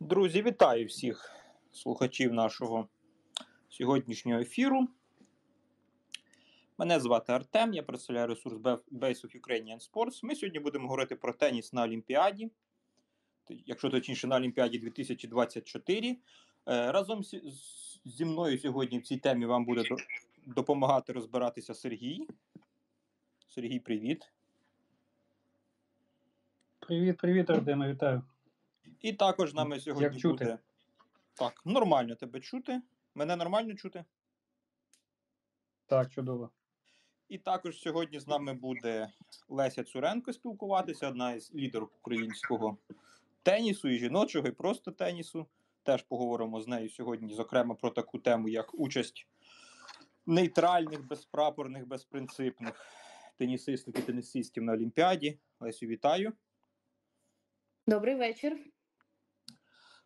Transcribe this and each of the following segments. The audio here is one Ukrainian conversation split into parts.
Друзі, вітаю всіх слухачів нашого сьогоднішнього ефіру. Мене звати Артем, я представляю ресурс Base of Ukrainian Sports. Ми сьогодні будемо говорити про теніс на Олімпіаді, якщо точніше на Олімпіаді 2024. Е, Разом зі- мною сьогодні в цій темі вам буде допомагати розбиратися Сергій. Сергій, привіт. Привіт, привіт, Артеме, вітаю. І також з нами сьогодні Як чути? буде. Так, нормально тебе чути. Мене нормально чути. Так, чудово. І також сьогодні з нами буде Леся Цуренко спілкуватися, одна із лідерів українського тенісу і жіночого, і просто тенісу. Теж поговоримо з нею сьогодні, зокрема, про таку тему, як участь нейтральних, безпрапорних, безпринципних тенісисток і тенісистів на Олімпіаді. Лесю, вітаю. Добрий вечір.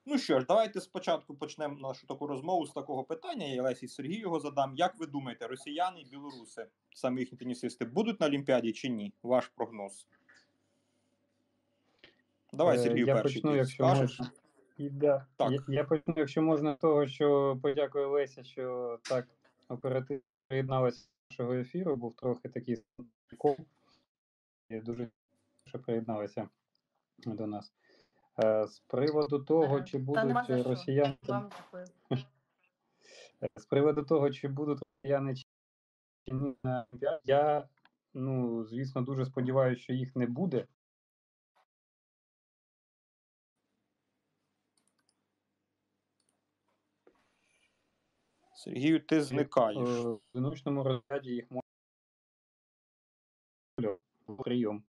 Ну що ж, давайте спочатку почнемо нашу таку розмову з такого питання. Я Лесі Сергію його задам. Як ви думаєте, росіяни і білоруси, саме їхні тенісисти, будуть на Олімпіаді чи ні? Ваш прогноз? Давай, Е, Сергію, я перший почну, якщо можна. І, да. Так. Я, я почну, якщо можна, того, що подякую Лесі, що так оперативно приєдналася до нашого ефіру, був трохи такий кол. Дуже що приєдналася до нас. Е, З приводу того, Е, чи будуть росіяни. Вам. Е, З приводу того, чи будуть росіяни чи ні на Олімпіаді, я, ну, звісно, дуже сподіваюся, що їх не буде. Сергію, ти зникаєш. В одиночному розряді їх можна прийом.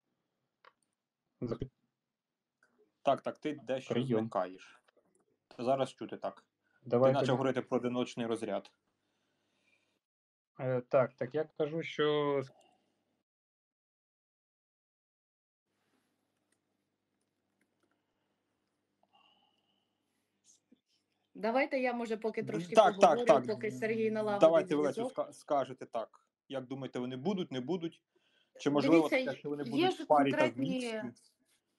Так, так, ти дещо прийом. зникаєш. Зараз чути так. Давай ти почав тоді- говорити про одиночний розряд. Е, Так, так я кажу, що Давайте я може поки трошки так, так, поговорю, так. поки Сергій налагодить Давайте ви Лесю ска- скажете так. Як думаєте, вони будуть, не будуть? Чи можливо Дивіться, таке, що вони є будуть ж в парі та в конкретні-?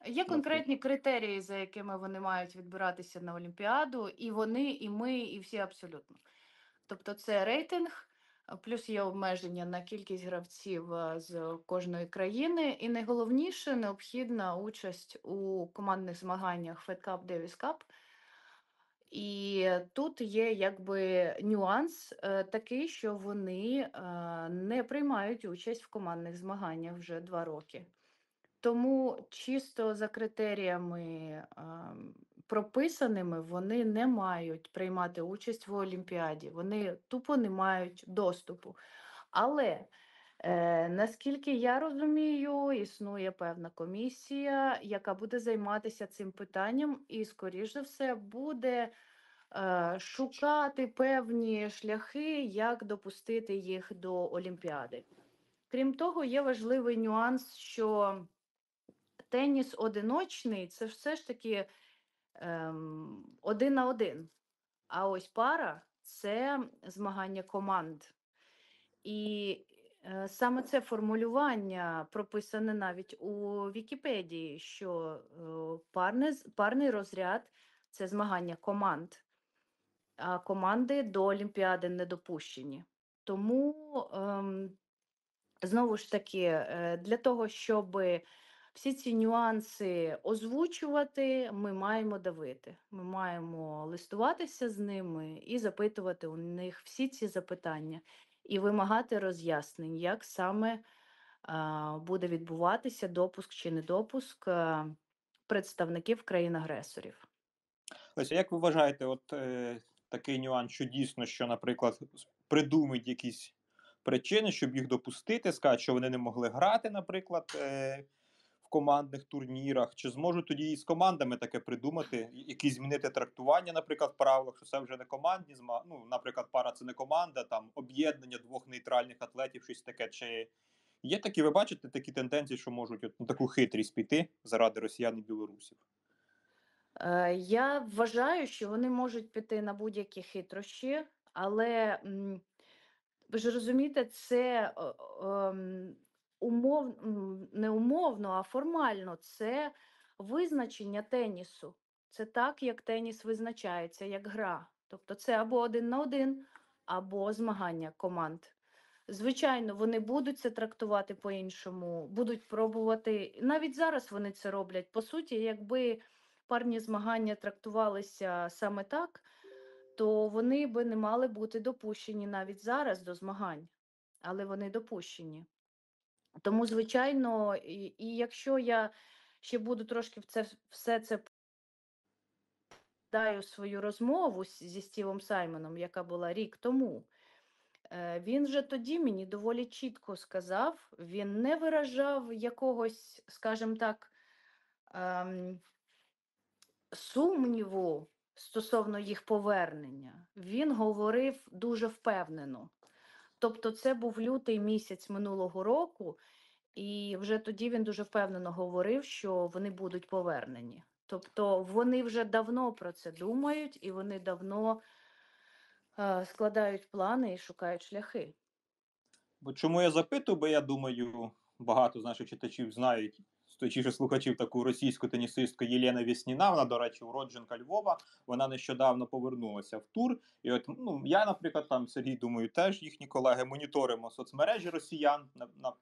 Є конкретні критерії, за якими вони мають відбиратися на Олімпіаду, і вони, і ми, і всі абсолютно. Тобто, це рейтинг, плюс є обмеження на кількість гравців з кожної країни. І найголовніше необхідна участь у командних змаганнях Fed Cup, Davis Cup. І тут є якби нюанс е, такий, що вони е, не приймають участь в командних змаганнях вже два роки. Тому чисто за критеріями прописаними вони не мають приймати участь в Олімпіаді. Вони тупо не мають доступу. Але е, наскільки я розумію, існує певна комісія, яка буде займатися цим питанням, і, скоріш за все, буде е, шукати певні шляхи, як допустити їх до Олімпіади. Крім того, є важливий нюанс, що теніс одиночний це все ж таки ем, один на один. А ось пара це змагання команд. І е, саме це формулювання прописане навіть у Вікіпедії, що е, парне, парний розряд це змагання команд, а команди до Олімпіади не допущені. Тому ем, знову ж таки, е, для того, щоб всі ці нюанси озвучувати, ми маємо давити. Ми маємо листуватися з ними і запитувати у них всі ці запитання, і вимагати роз'яснень, як саме буде відбуватися допуск чи недопуск представників країн-агресорів. Леся, як ви вважаєте, от е, такий нюанс, що дійсно, що, наприклад, придумають якісь причини, щоб їх допустити, скажуть, що вони не могли грати, наприклад, е, командних турнірах, чи зможуть тоді і з командами таке придумати, якісь змінити трактування, наприклад, в правилах, що це вже не командні зма... ну, наприклад, пара це не команда, там об'єднання двох нейтральних атлетів, щось таке. Чи є такі, ви бачите такі тенденції, що можуть от, на таку хитрість піти заради росіян і білорусів? Е, Я вважаю, що вони можуть піти на будь-які хитрощі, але ви ж розумієте, це умов, не умовно, а формально це визначення тенісу. Це так, як теніс визначається, як гра. Тобто це або один на один, або змагання команд. Звичайно, вони будуть це трактувати по-іншому, будуть пробувати. Навіть зараз вони це роблять. По суті, якби парні змагання трактувалися саме так, то вони би не мали бути допущені навіть зараз до змагань, але вони допущені. Тому, звичайно, і, і якщо я ще буду трошки в це все це даю свою розмову зі Стівом Саймоном, яка була рік тому. е, Він же тоді мені доволі чітко сказав, він не виражав якогось, скажімо так, ем, сумніву стосовно їх повернення. Він говорив дуже впевнено. Тобто, це був лютий місяць минулого року, і вже тоді він дуже впевнено говорив, що вони будуть повернені. Тобто вони вже давно про це думають, і вони давно е, складають плани і шукають шляхи. Бо чому я запитую, бо я думаю, багато з наших читачів знають, чи слухачів таку російську тенісистку Єлена Вісніна. Вона, до речі, уродженка Львова. Вона нещодавно повернулася в тур. І от ну я, наприклад, там Сергій, думаю, теж їхні колеги моніторимо соцмережі росіян на, на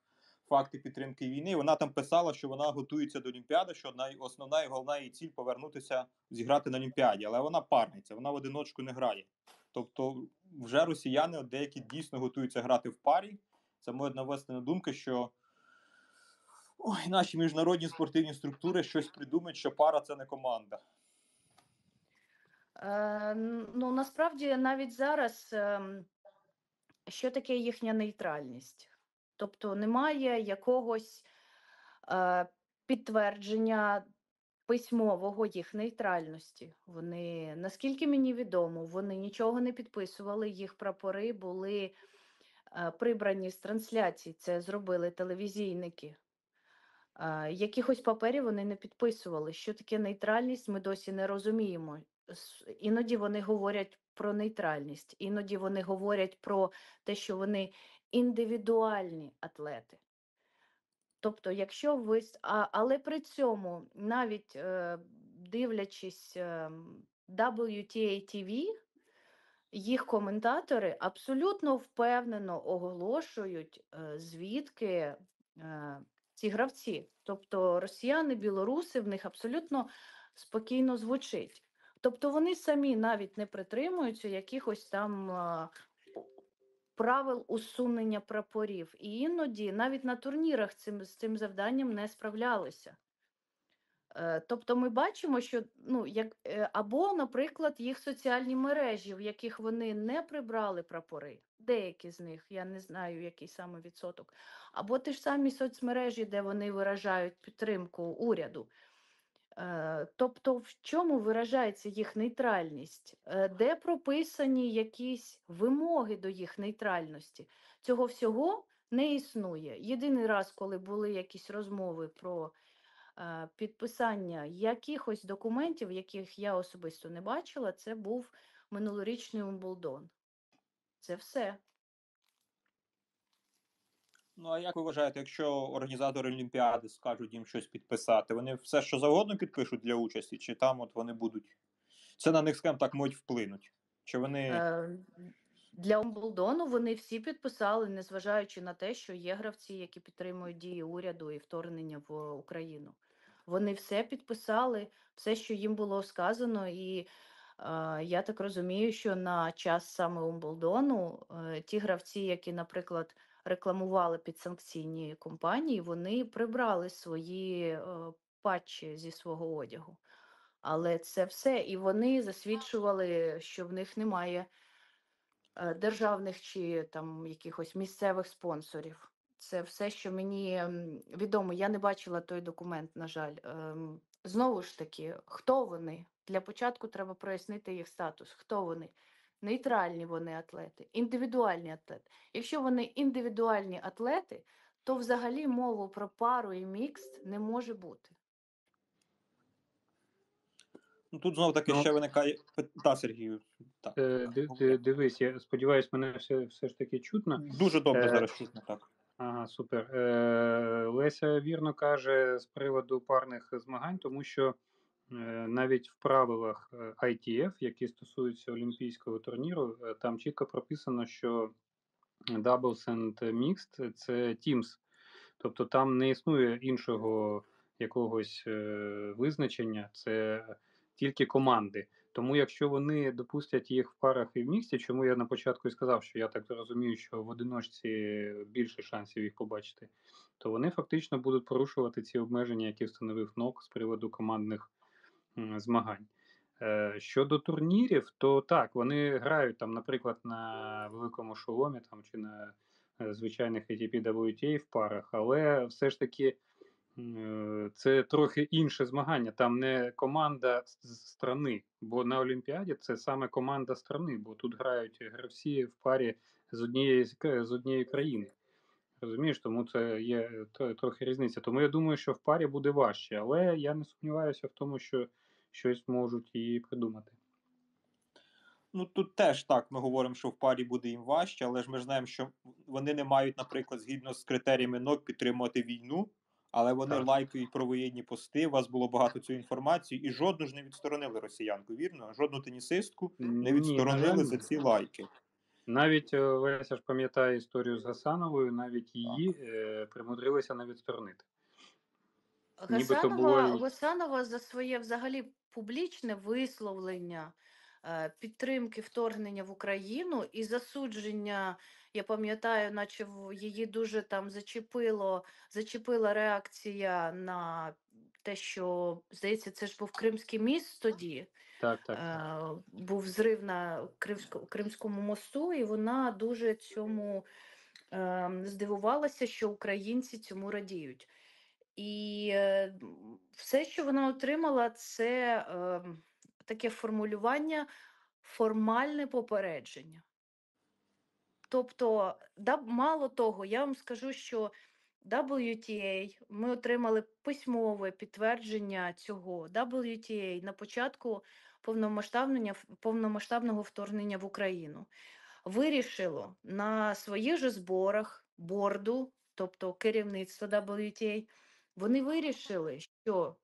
факти підтримки війни. Вона там писала, що вона готується до Олімпіади, що одна основна і головна її ціль повернутися зіграти на Олімпіаді. Але вона парниця, вона в одиночку не грає. Тобто, вже росіяни деякі дійсно готуються грати в парі. Це може навести на думку, що ой, наші міжнародні спортивні структури щось придумають, що пара це не команда. Е, ну, насправді навіть зараз, ем, що таке їхня нейтральність? Тобто немає якогось е, підтвердження письмового їх нейтральності. Вони, наскільки мені відомо, вони нічого не підписували, їх прапори були е, прибрані з трансляцій. Це зробили телевізійники. Якихось паперів вони не підписували. Що таке нейтральність, ми досі не розуміємо. Іноді вони говорять про нейтральність, іноді вони говорять про те, що вони індивідуальні атлети. Тобто, якщо ви. А, але при цьому, навіть е, дивлячись е, WTA TV, їх коментатори абсолютно впевнено оголошують, е, звідки е, ці гравці. Тобто росіяни, білоруси, в них абсолютно спокійно звучить. Тобто вони самі навіть не притримуються якихось там правил усунення прапорів. І іноді навіть на турнірах цим, з цим завданням не справлялися. Е, Тобто ми бачимо, що ну, як, е, або, наприклад, їх соціальні мережі, в яких вони не прибрали прапори, деякі з них, я не знаю, який саме відсоток, або ті ж самі соцмережі, де вони виражають підтримку уряду. Е, Тобто, в чому виражається їх нейтральність? Де прописані якісь вимоги до їх нейтральності? Цього всього не існує. Єдиний раз, коли були якісь розмови про підписання якихось документів, яких я особисто не бачила, це був минулорічний Умблдон. Це все. Ну а як ви вважаєте, якщо організатори Олімпіади скажуть їм щось підписати, вони все що завгодно підпишуть для участі, чи там от вони будуть. Це на них, скажімо так, можуть вплинуть? Чи вони. Е, Для Умблдону вони всі підписали, незважаючи на те, що є гравці, які підтримують дії уряду і вторгнення в Україну. Вони все підписали, все, що їм було сказано, і е, я так розумію, що на час саме Умблдону е, ті гравці, які, наприклад, рекламували підсанкційні компанії, вони прибрали свої е, патчі зі свого одягу. Але це все, і вони засвідчували, що в них немає е, державних чи там якихось місцевих спонсорів. Це все, що мені відомо. Я не бачила той документ, на жаль. Ем, Знову ж таки, хто вони? Для початку треба прояснити їх статус. Хто вони? Нейтральні вони атлети, індивідуальні атлети. Якщо вони індивідуальні атлети, то взагалі мову про пару і мікс не може бути. Ну тут знову таки Ну. ще виникає. Та, Сергію. Так. Е, ди- Дивись, я сподіваюся, мене все, все ж таки чутно. Дуже добре Е, зараз чутно так. Ага, супер. Е, Леся вірно каже з приводу парних змагань, тому що е, навіть в правилах е, ITF, які стосуються олімпійського турніру, е, там чітко прописано, що Doubles and Mixed – це Teams. Тобто там не існує іншого якогось е, визначення, це тільки команди. Тому якщо вони допустять їх в парах і в міксі, чому я на початку і сказав, що я так розумію, що в одиночці більше шансів їх побачити, то вони фактично будуть порушувати ці обмеження, які встановив НОК з приводу командних змагань. Е, Щодо турнірів, то так, вони грають там, наприклад, на великому шоломі там, чи на е, звичайних ATP WTA в парах, але все ж таки це трохи інше змагання. Там не команда з страни, бо на Олімпіаді це саме команда страни, бо тут грають гравці в парі з однієї з однієї країни. Розумієш, тому це є е, трохи різниця. Тому я думаю, що в парі буде важче, але я не сумніваюся в тому, що щось можуть і придумати. Ну тут теж так, ми говоримо, що в парі буде їм важче, але ж ми знаємо, що вони не мають, наприклад, згідно з критеріями НОК підтримувати війну, але вони Так. лайкають про воєнні пости. У вас було багато цієї інформації, і жодну ж не відсторонили росіянку, вірно? Жодну тенісистку не відсторонили жаль, за ці лайки. Навіть е, Леся ж пам'ятає історію з Гасановою, навіть її е, примудрилися не відсторонити. Гасанова, було Гасанова за своє взагалі публічне висловлення е, підтримки вторгнення в Україну і засудження, я пам'ятаю, наче її дуже там зачепило, зачепила реакція на те, що, здається, це ж був Кримський міст тоді. Так, так. Е, був зрив на Кримсько- Кримському мосту, і вона дуже цьому ем, здивувалася, що українці цьому радіють. І е, все, що вона отримала, це ем, таке формулювання формальне попередження. Тобто, да, мало того, я вам скажу, що WTA, ми отримали письмове підтвердження цього. WTA на початку повномасштабного, повномасштабного вторгнення в Україну вирішило на своїх же зборах борду, тобто керівництво WTA, вони вирішили, що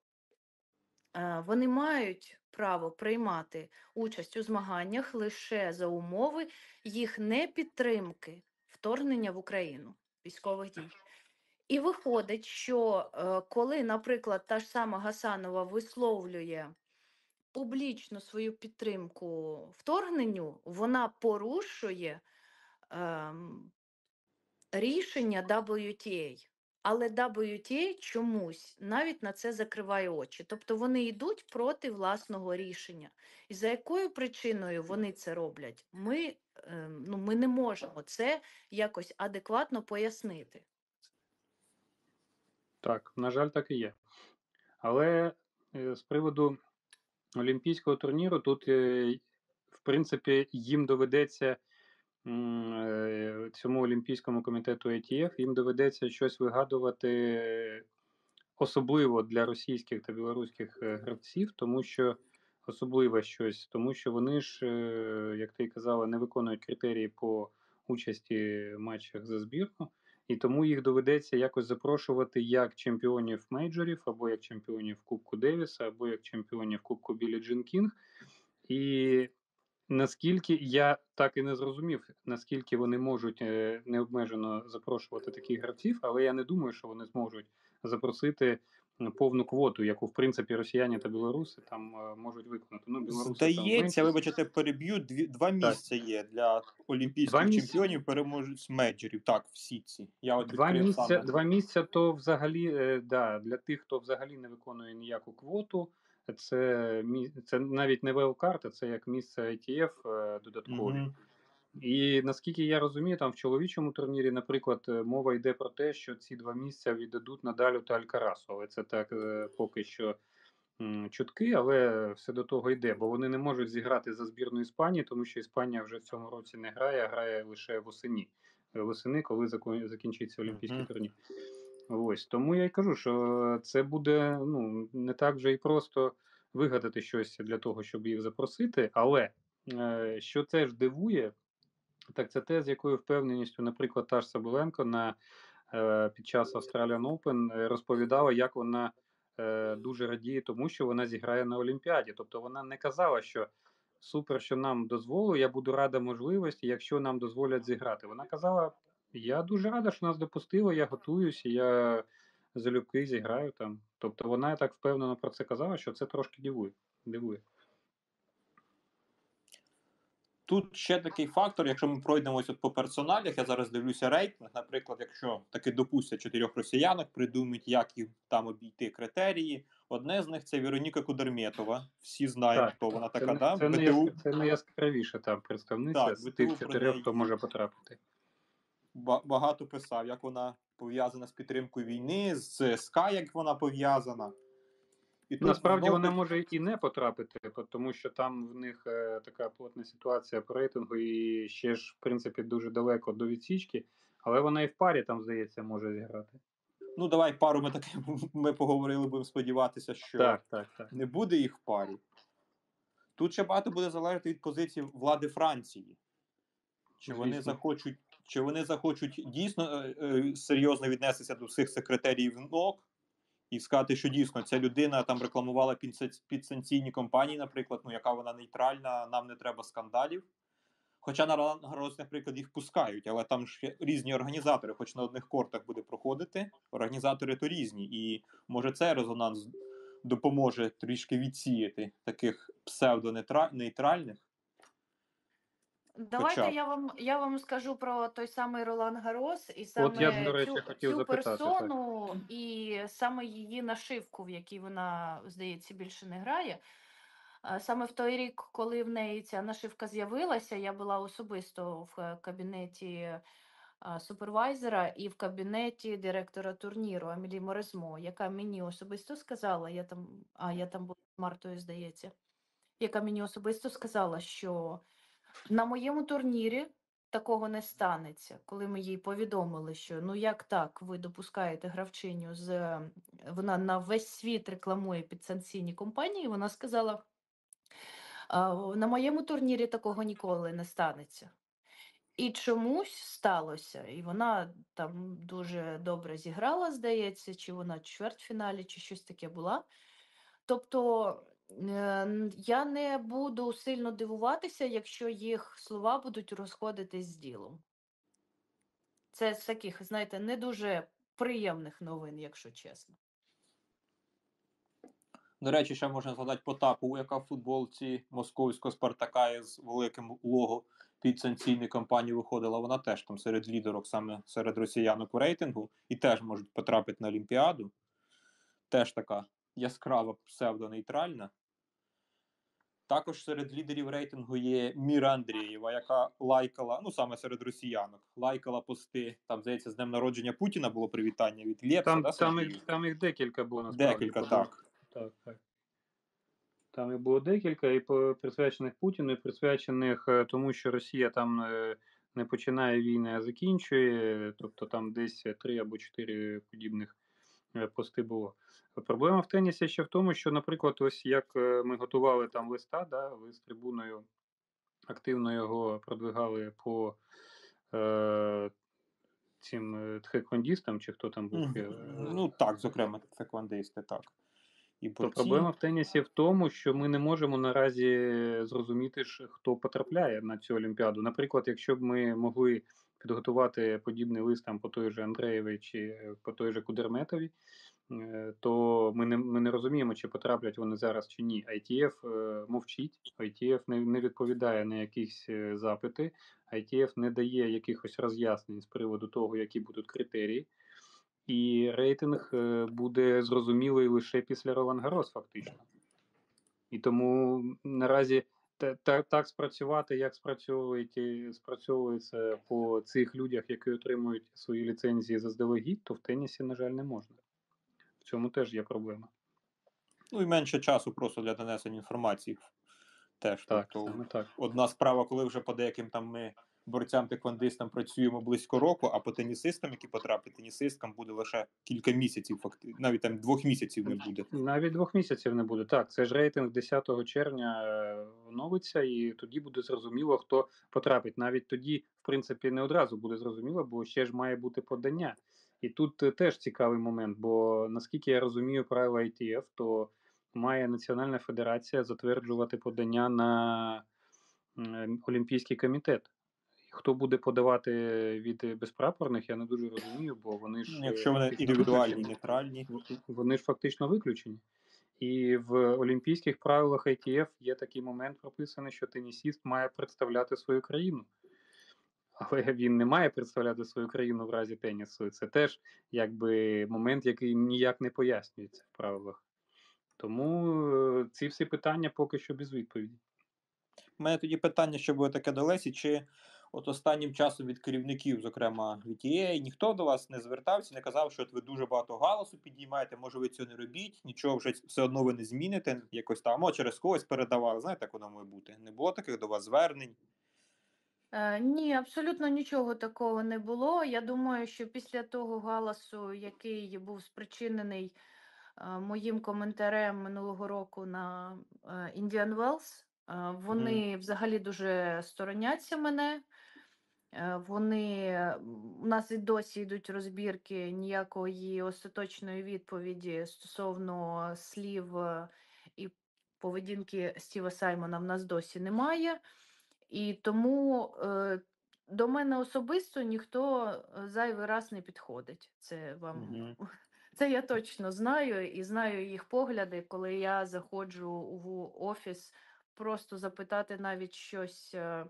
вони мають право приймати участь у змаганнях лише за умови їх непідтримки вторгнення в Україну військових дій. І виходить, що е, коли, наприклад, та ж сама Гасанова висловлює публічно свою підтримку вторгненню, вона порушує ем, рішення WTA. Але WTA чомусь навіть на це закриває очі. Тобто вони йдуть проти власного рішення. І за якою причиною вони це роблять, ми, ем, ну, ми не можемо це якось адекватно пояснити. Так, на жаль, так і є. Але е, з приводу Олімпійського турніру, тут, е, в принципі, їм доведеться е, цьому Олімпійському комітету ITF, їм доведеться щось вигадувати особливо для російських та білоруських е, гравців, тому що особливе щось, тому що вони ж, е, як ти казала, не виконують критерії по участі в матчах за збірну. І тому їх доведеться якось запрошувати як чемпіонів мейджорів, або як чемпіонів Кубку Девіса, або як чемпіонів Кубку Білі Джин Кінг. І наскільки я так і не зрозумів, наскільки вони можуть е, необмежено запрошувати таких гравців, але я не думаю, що вони зможуть запросити повну квоту, яку в принципі росіяни та білоруси там е, можуть виконати. Ну, білоруси Здається, вибачте, переб'ю. Дві два місця є для олімпійських Два місця. чемпіонів, переможуть з мейджорів. Так, в сітці. Я от Два місця, саме. два місця то взагалі е, да, для тих, хто взагалі не виконує ніяку квоту. Це, це навіть не велкарта, це як місце ITF е, додаткові. Мгм. І наскільки я розумію, там в чоловічому турнірі, наприклад, е, мова йде про те, що ці два місця віддадуть Надалю та Алькарасу. Але це так е, поки що чутки, але все до того йде, бо вони не можуть зіграти за збірну Іспанії, тому що Іспанія вже в цьому році не грає, а грає лише восені. Восени, коли закінчиться Олімпійський Мгм. турнір. Ось тому я й кажу, що це буде ну не так вже і просто вигадати щось для того, щоб їх запросити. Але е, що теж дивує, так це те, з якою впевненістю, наприклад, та ж Сабуленко на е, під час Australian Open е, розповідала, як вона е, дуже радіє тому, що вона зіграє на Олімпіаді. Тобто вона не казала, що супер, що нам дозволили, я буду рада можливості, якщо нам дозволять зіграти. Вона казала: я дуже рада, що нас допустили, я готуюся, я залюбки зіграю там. Тобто вона так впевнено про це казала, що це трошки дивує. дивує. Тут ще такий фактор, якщо ми пройдемося по персоналях, я зараз дивлюся рейтинг. Наприклад, якщо таки допустять чотирьох росіянок, придумають, як їм там обійти критерії. Одне з них це Вероніка Кудерметова. Всі знають, Так, хто вона така. не- да? це, БТУ. найяск- це найяскравіша там представниця Так, з тих чотирьох, хто може потрапити. Ба- багато писав, як вона пов'язана з підтримкою війни, з СК, як вона пов'язана. І тут Насправді вона може і не потрапити, тому що там в них е, така плотна ситуація по рейтингу, і ще ж, в принципі, дуже далеко до відсічки, але вона і в парі там, здається, може зіграти. Ну, давай пару ми таки ми поговорили, будемо сподіватися, що Так, так, так. не буде їх в парі. Тут ще багато буде залежати від позиції влади Франції. Чи вони захочуть, чи вони захочуть дійсно е, е, серйозно віднестися до всіх секретарів НОК і сказати, що дійсно ця людина там рекламувала підса- підсанкційні компанії, наприклад, ну яка вона нейтральна, нам не треба скандалів. Хоча на Гарос, наприклад, їх пускають, але там ж різні організатори, хоч на одних кортах буде проходити. Організатори то різні, і може це резонанс допоможе трішки відсіяти таких псевдонейтральних. Давайте Хоча б. я вам я вам скажу про той самий Ролан Гарос і саме От я, до речі, цю, хотів цю запитати, так. персону і саме її нашивку, в якій вона, здається, більше не грає. Саме в той рік, коли в неї ця нашивка з'явилася, я була особисто в е, кабінеті супервайзера і в кабінеті директора турніру Амілі Морезмо, яка мені особисто сказала, я там, а я там була з Мартою, здається, яка мені особисто сказала, що на моєму турнірі такого не станеться, коли ми їй повідомили, що ну як так, ви допускаєте гравчиню з е, вона на весь світ рекламує підсанкційні компанії. Вона сказала: на моєму турнірі такого ніколи не станеться. І чомусь сталося, і вона там дуже добре зіграла, здається, чи вона в чвертьфіналі, чи щось таке була. Тобто я не буду сильно дивуватися, якщо їх слова будуть розходитись з ділом. Це з таких, знаєте, не дуже приємних новин, якщо чесно. До речі, ще можна згадати Потапову, яка в футболці московського Спартака з великим лого під санкційної кампанії виходила. Вона теж там серед лідерок, саме серед росіянок у рейтингу, і теж можуть потрапити на Олімпіаду. Теж така яскрава псевдонейтральна. Також серед лідерів рейтингу є Міра Андрієва, яка лайкала, ну саме серед росіянок, лайкала пости. Там, здається, з днем народження Путіна було привітання від Лєпса. Там, да, там, їх, там їх декілька було насправді. Декілька, так. так, так. Там їх було декілька, і присвячених Путіну, і присвячених е, тому, що Росія там е, не починає війни, а закінчує. Тобто там десь три або чотири подібних пости було. Проблема в тенісі ще в тому, що, наприклад, ось як е, ми готували там листа, да, ви з трибуною активно його продвигали по е, цим е, тхеквондістам, чи хто там був. Е, Ну так, зокрема, тхеквондисти, так. І То проблема в тенісі в тому, що ми не можемо наразі зрозуміти, хто потрапляє на цю олімпіаду. Наприклад, якщо б ми могли підготувати подібний лист там по той же Андреєві чи по той же Кудерметові, е, то ми не, ми не розуміємо, чи потраплять вони зараз чи ні. ITF е, мовчить, ITF не, не відповідає на якісь е, запити, ITF не дає якихось роз'яснень з приводу того, які будуть критерії. І рейтинг буде зрозумілий лише після Ролан Гарос, фактично. І тому наразі так спрацювати, як спрацьовують, спрацьовується по цих людях, які отримують свої ліцензії заздалегідь, то в тенісі, на жаль, не можна. В цьому теж є проблема. Ну і менше часу просто для донесення інформації. Теж. Так, тобто, так. одна справа, коли вже по деяким там ми борцям теквандистам працюємо близько року, а по тенісистам, які потраплять тенісисткам, буде лише кілька місяців, факти... навіть там двох місяців не буде. Навіть двох місяців не буде. Так, це ж рейтинг 10 червня е, оновиться, і тоді буде зрозуміло, хто потрапить. Навіть тоді, в принципі, не одразу буде зрозуміло, бо ще ж має бути подання. І тут е, теж цікавий момент, бо наскільки я розумію правила ITF, то має Національна федерація затверджувати подання на Олімпійський комітет. Хто буде подавати від безпрапорних, я не дуже розумію, бо вони ж Ну, Якщо вони індивідуальні, нейтральні. Вони ж фактично виключені. І в олімпійських правилах ITF є такий момент прописаний, що тенісіст має представляти свою країну. Але він не має представляти свою країну в разі тенісу. Це теж якби момент, який ніяк не пояснюється в правилах. Тому е, ці всі питання поки що без відповіді. У мене тоді питання, що буде таке до Лесі, чи от останнім часом від керівників, зокрема VTA, ніхто до вас не звертався, не казав, що от ви дуже багато галасу підіймаєте, може ви цього не робіть, нічого вже все одно ви не зміните, якось там, о, через когось передавали. Знаєте, як воно має бути? Не було таких до вас звернень? Е, Ні, абсолютно нічого такого не було. Я думаю, що після того галасу, який був спричинений е, моїм коментарем минулого року на е, Indian Wells, е, вони взагалі дуже стороняться мене. Е, Вони у нас і досі йдуть розбірки ніякої остаточної відповіді стосовно слів е, і поведінки Стіва Саймона в нас досі немає. І тому е, до мене особисто ніхто е, зайвий раз не підходить. Це вам це я точно знаю і знаю їх погляди, коли я заходжу в офіс, просто запитати навіть щось е, е,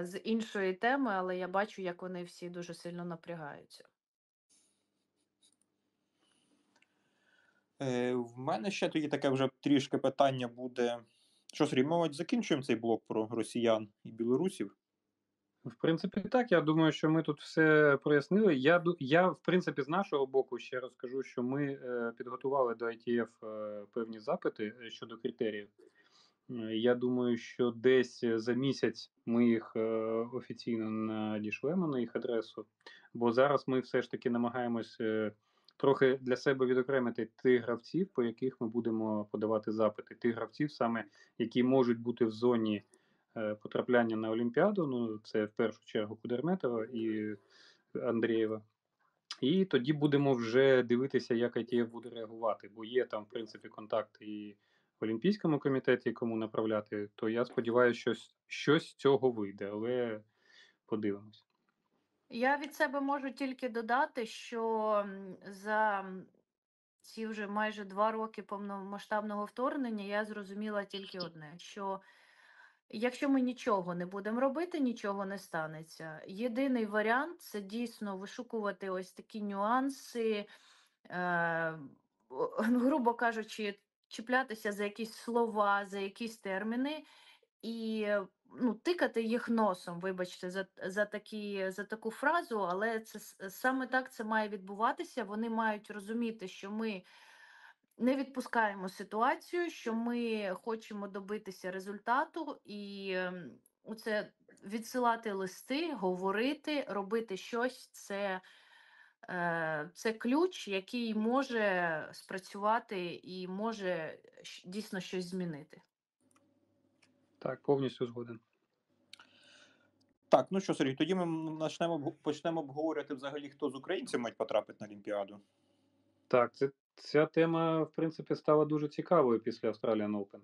з іншої теми, але я бачу, як вони всі дуже сильно напрягаються. Е, в мене ще тоді таке вже трішки питання буде. Що, Сергій, ми мабуть, закінчуємо цей блок про росіян і білорусів. В принципі, так. Я думаю, що ми тут все прояснили. Я я, в принципі, з нашого боку ще розкажу, що ми е, підготували до ITF е, певні запити е, щодо критеріїв. Е, Я думаю, що десь за місяць ми їх е, офіційно надішлемо на їх адресу, бо зараз ми все ж таки намагаємось е, трохи для себе відокремити тих гравців, по яких ми будемо подавати запити. Тих гравців, саме які можуть бути в зоні е, потрапляння на Олімпіаду. Ну, це в першу чергу Кудерметова і Андрієва. І тоді будемо вже дивитися, як ITF буде реагувати, бо є там, в принципі, контакт і Олімпійському комітеті, кому направляти. То я сподіваюся, що щось, з цього вийде, але подивимось. Я від себе можу тільки додати, що за ці вже майже два роки повномасштабного вторгнення я зрозуміла тільки одне: що якщо ми нічого не будемо робити, нічого не станеться. Єдиний варіант це дійсно вишукувати ось такі нюанси, е, грубо кажучи, чіплятися за якісь слова, за якісь терміни. І е, ну, тикати їх носом, вибачте, за, за, такі, за таку фразу, але це саме так це має відбуватися. Вони мають розуміти, що ми не відпускаємо ситуацію, що ми хочемо добитися результату, і ем, це відсилати листи, говорити, робити щось. Це, це ключ, який може спрацювати і може дійсно щось змінити. Так, повністю згоден. Так, ну що, Сергій, тоді ми почнемо, почнемо обговорювати взагалі, хто з українців мають потрапити на Олімпіаду. Так, це, ця тема, в принципі, стала дуже цікавою після Australian Open.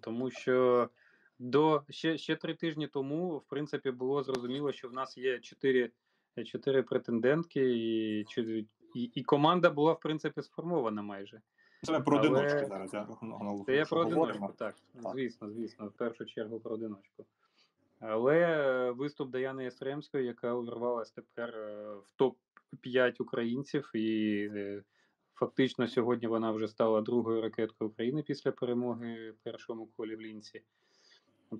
Тому що до ще, ще три тижні тому, в принципі, було зрозуміло, що в нас є чотири, чотири претендентки, і, і, і команда була, в принципі, сформована майже. Це про Але- одиночки зараз. Я, Це я про одиночку, так. Так. Звісно, звісно, в першу чергу про одиночку. Але виступ Даяни Єстремської, яка увірвалась тепер е, в топ-5 українців, і е, фактично сьогодні вона вже стала другою ракеткою України після перемоги в першому колі в Лінці.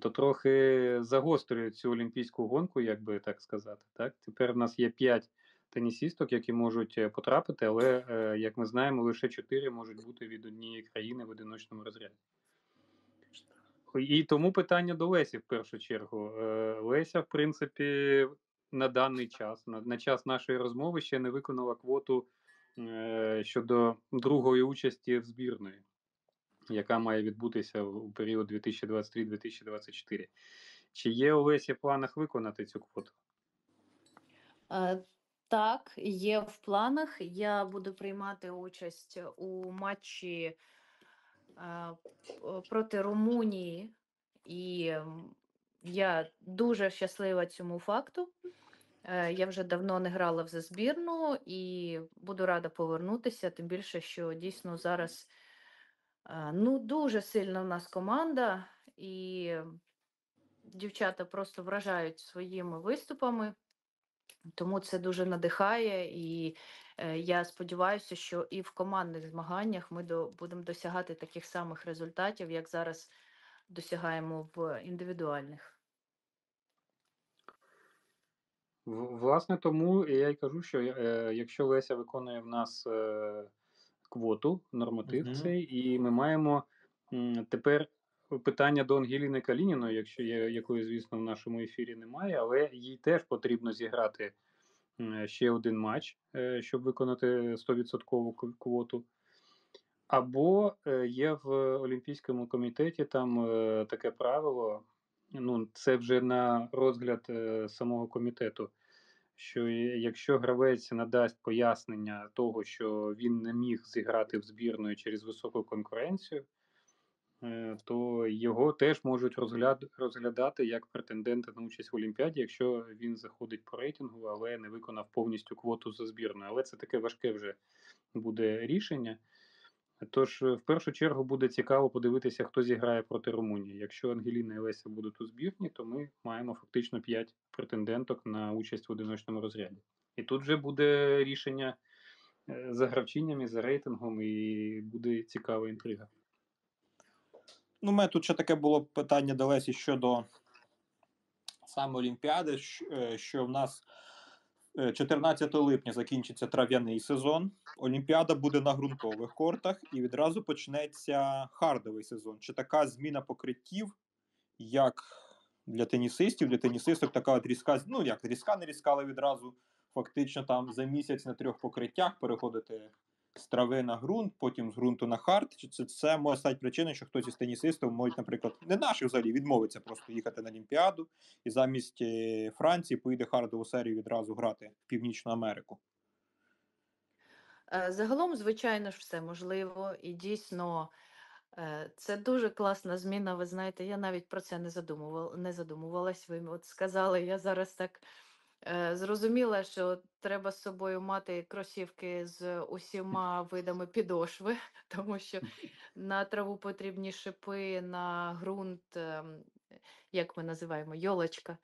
То трохи загострює цю олімпійську гонку, як би так сказати. Так? Тепер в нас є 5 тенісісток, які можуть е, потрапити, але, е, як ми знаємо, лише 4 можуть бути від однієї країни в одиночному розряді. І тому питання до Лесі в першу чергу. Е, Леся, в принципі, на даний час, на, на час нашої розмови, ще не виконала квоту е, щодо другої участі в збірної, яка має відбутися у період 2023-2024. Чи є у Лесі в планах виконати цю квоту? Е, Так, є в планах. Я буду приймати участь у матчі е, проти Румунії, і я дуже щаслива цьому факту. Е, Я вже давно не грала в збірну і буду рада повернутися, тим більше, що дійсно зараз ну, дуже сильна в нас команда, і дівчата просто вражають своїми виступами. Тому це дуже надихає, і е, я сподіваюся, що і в командних змаганнях ми до, будемо досягати таких самих результатів, як зараз досягаємо в індивідуальних. Власне, тому я й кажу, що е, якщо Леся виконує в нас е, квоту, норматив Мгм. цей, і ми маємо тепер питання до Ангеліни Калініної, якщо є, якої, звісно, в нашому ефірі немає, але їй теж потрібно зіграти ще один матч, е, щоб виконати 100% квоту. Або е, є в Олімпійському комітеті там е, таке правило, ну це вже на розгляд самого комітету. Що якщо гравець надасть пояснення того, що він не міг зіграти в збірної через високу конкуренцію, е, то його теж можуть розгляд, розглядати як претендента на участь в Олімпіаді, якщо він заходить по рейтингу, але не виконав повністю квоту за збірною. Але це таке важке вже буде рішення. Тож, е, в першу чергу буде цікаво подивитися, хто зіграє проти Румунії. Якщо Ангеліна і Леся будуть у збірні, то ми маємо фактично 5 претенденток на участь в одиночному розряді. І тут вже буде рішення е, за гравчинням і за рейтингом, і буде цікава інтрига. Ну, у мене тут ще таке було питання до Лесі щодо саме Олімпіади, е, що в нас 14 липня закінчиться трав'яний сезон. Олімпіада буде на ґрунтових кортах і відразу почнеться хардовий сезон. Чи така зміна покриттів, як для тенісистів, для тенісисток така от різка, ну як різка, не різка, але відразу фактично там за місяць на трьох покриттях переходити з трави на ґрунт, потім з ґрунту на хард. Чи це, це може стати причиною, що хтось із тенісистів можуть, наприклад, не наших взагалі відмовиться просто їхати на Олімпіаду і замість е, Франції поїде хардову серію відразу грати в Північну Америку. Е, Загалом, звичайно ж, все можливо, і дійсно е, це дуже класна зміна. Ви знаєте, я навіть про це не задумувала, не задумувалась. Ви от сказали, я зараз так е, зрозуміла, що треба з собою мати кросівки з усіма видами підошви, тому що на траву потрібні шипи, на ґрунт, ем, як ми називаємо, йолочка.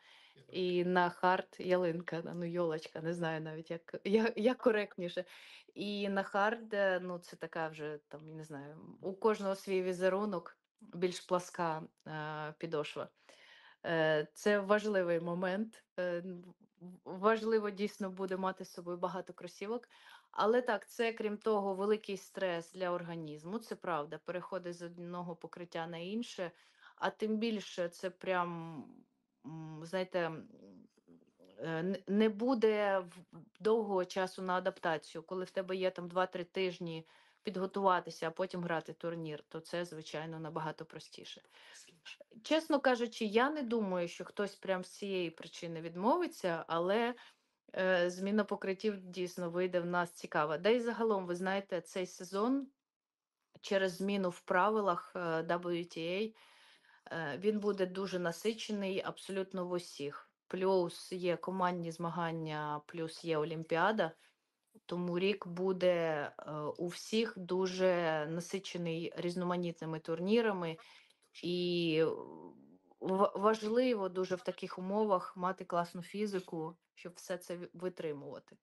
І на хард ялинка, ну йолочка, не знаю навіть як, як, як коректніше. І на хард, е, ну це така вже там, не знаю, у кожного свій візерунок, більш пласка е, підошва. Це важливий момент. Важливо дійсно буде мати з собою багато кросівок. Але так, це крім того, великий стрес для організму. Це правда, переходить з одного покриття на інше, а тим більше це прям, знаєте, е, не буде довгого часу на адаптацію. Коли в тебе є там 2-3 тижні підготуватися, а потім грати турнір, то це, звичайно, набагато простіше. Чесно кажучи, я не думаю, що хтось прям з цієї причини відмовиться, але е, зміна покриттів дійсно вийде в нас цікава. Да й загалом, ви знаєте, цей сезон через зміну в правилах е, WTA е, він буде дуже насичений абсолютно в усіх. Плюс є командні змагання, плюс є Олімпіада. Тому рік буде е, у всіх дуже насичений різноманітними турнірами, і важливо дуже в таких умовах мати класну фізику, щоб все це витримувати.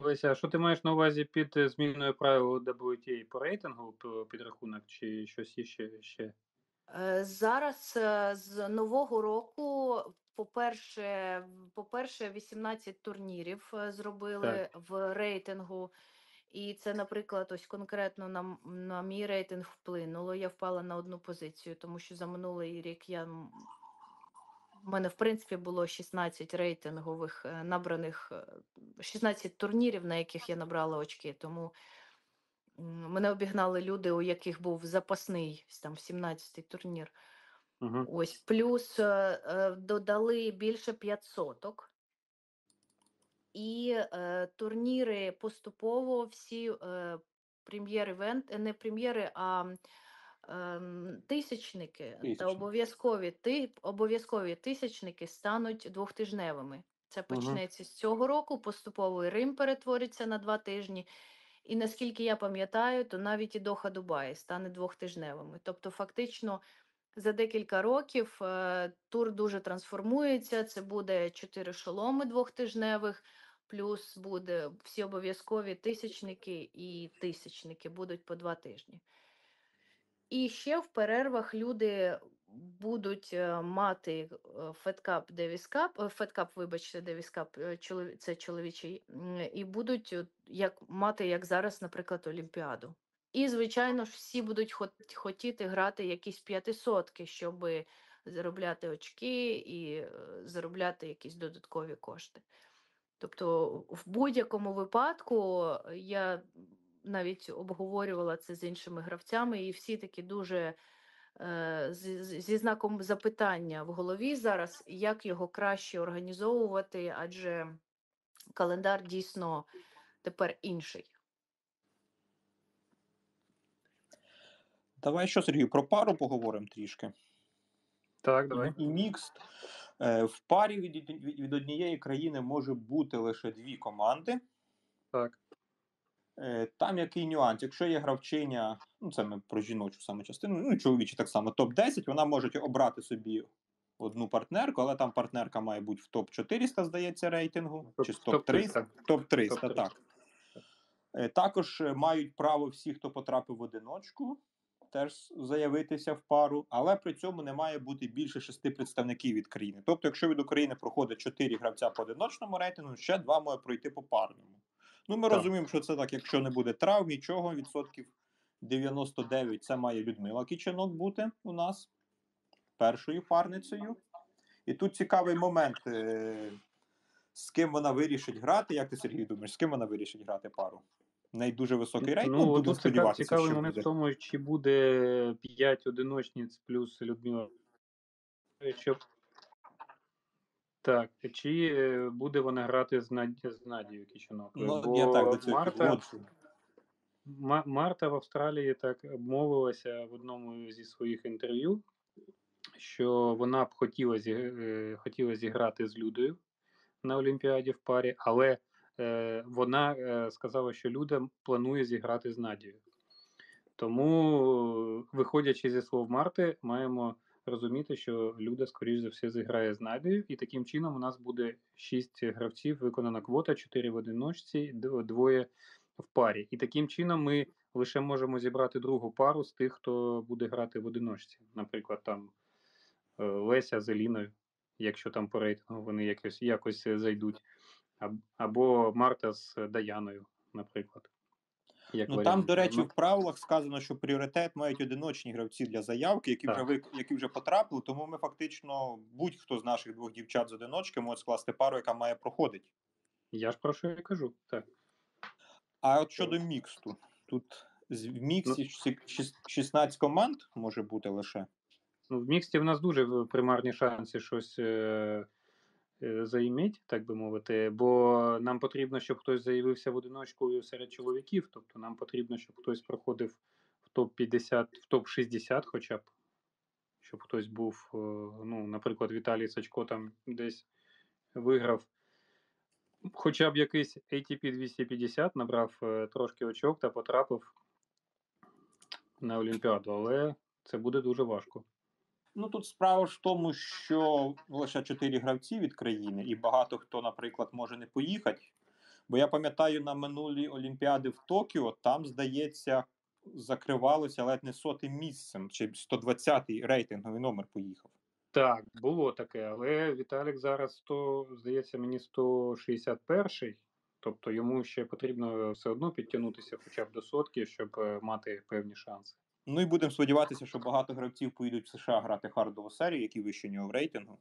Леся, а що ти маєш на увазі під е, зміною правил WTA по рейтингу підрахунок, чи щось іще ще? Е, Зараз е, з нового року, по-перше, по-перше, 18 турнірів е, зробили в рейтингу. І це, наприклад, ось конкретно на, на мій рейтинг вплинуло. Я впала на одну позицію, тому що за минулий рік я в мене, в принципі, було 16 рейтингових набраних, е, 16 турнірів, на яких я набрала очки. Тому мене обігнали люди, у яких був запасний там 17-й турнір. Угу. Ось плюс е, е, додали більше 500. і е, турніри поступово всі е, прем'єр-івент, е, не прем'єри, а ем, тисячники та обов'язкові ти, обов'язкові тисячники стануть двохтижневими. Це почнеться з цього року. Поступово і Рим перетвориться на два тижні. І наскільки я пам'ятаю, то навіть і Доха Дубаї стане двохтижневими. Тобто, фактично, за декілька років е, тур дуже трансформується. Це буде чотири шоломи двохтижневих, плюс буде всі обов'язкові тисячники і тисячники будуть по два тижні. І ще в перервах люди будуть е, мати Федкап Девіс Кап, Федкап, вибачте, Девіс Кап, це чоловічий, і будуть е, як мати, як зараз, наприклад, Олімпіаду. І, звичайно ж, всі будуть хотіти грати якісь п'ятисотки, щоб заробляти очки і е, заробляти якісь додаткові кошти. Тобто, в будь-якому випадку е, я навіть обговорювала це з іншими гравцями, і всі такі дуже е, зі знаком запитання в голові зараз, як його краще організовувати, адже календар дійсно тепер інший. Давай що, Сергію, про пару поговоримо трішки. Так, давай. І мікст. Е, В парі від, від, від однієї країни може бути лише дві команди. Так. Е, Там який нюанс? Якщо є гравчиня, ну це ми про жіночу саме частину, ну і чоловічі так само, топ-10, вона може обрати собі одну партнерку, але там партнерка має бути в топ-400, здається, рейтингу, Топ- чи з топ-300, топ-300, Топ-300. так. Е, Також е, мають право всі, хто потрапив в одиночку, теж заявитися в пару, але при цьому не має бути більше шести представників від країни. Тобто, якщо від України проходить чотири гравця по одиночному рейтингу, ще два може пройти по парному. Ну, ми Так. розуміємо, що це так, якщо не буде травм, нічого, відсотків 99 це має Людмила Кічанок бути у нас першою парницею. І тут цікавий момент, е, з ким вона вирішить грати. Як ти, Сергій, думаєш, з ким вона вирішить грати пару? В неї дуже високий рейтинг. Ну, тут сподіватися, цікавий момент буде. в тому, чи буде 5 одиночниць плюс Людмила. Щоб... Так, чи е, буде вона грати з, Над... з Надією Кічанок? Ну, Бо я так до цього Марта, Марта в Австралії так обмовилася в одному зі своїх інтерв'ю, що вона б хотіла, зі... е, хотіла зіграти з Людою на Олімпіаді в парі, але е, вона е, сказала, що Люда планує зіграти з Надією. Тому, виходячи зі слов Марти, маємо розуміти, що Люда, скоріш за все, зіграє з Надією, і таким чином у нас буде 6 гравців, виконана квота, 4 в одиночці, двоє в парі. І таким чином ми лише можемо зібрати другу пару з тих, хто буде грати в одиночці. Наприклад, там е, Леся з Еліною, якщо там по рейтингу вони якось, якось е, зайдуть, або Марта з Даяною, наприклад. Як Ну там, до речі, Ну, в правилах сказано, що пріоритет мають одиночні гравці для заявки, які вже Так. ви які вже потрапили. Тому ми фактично будь-хто з наших двох дівчат з одиночки може скласти пару, яка має проходити. я ж про що я кажу. Так. А от щодо міксту, тут в міксі ші- 16 команд може бути лише. Ну, в міксті в нас дуже примарні шанси щось е, е, заіміть, так би мовити, бо нам потрібно, щоб хтось заявився в одиночку серед чоловіків. Тобто нам потрібно, щоб хтось проходив в топ-50, в топ-60 хоча б. Щоб хтось був, е, ну, наприклад, Віталій Сачко там десь виграв. Хоча б якийсь ATP 250 набрав е, трошки очок та потрапив на Олімпіаду, але це буде дуже важко. Ну тут справа в тому, що лише 4 гравці від країни, і багато хто, наприклад, може не поїхати. Бо я пам'ятаю на минулі Олімпіади в Токіо, там, здається, закривалося ледь не сотим місцем, чи 120-й рейтинговий номер поїхав. Так, було таке, але Віталік зараз 100, здається, мені 161-й. Тобто йому ще потрібно все одно підтягнутися хоча б до сотки, щоб е, мати певні шанси. Ну і будемо сподіватися, що багато гравців поїдуть в США грати хардову серію, які вище нього в рейтингу.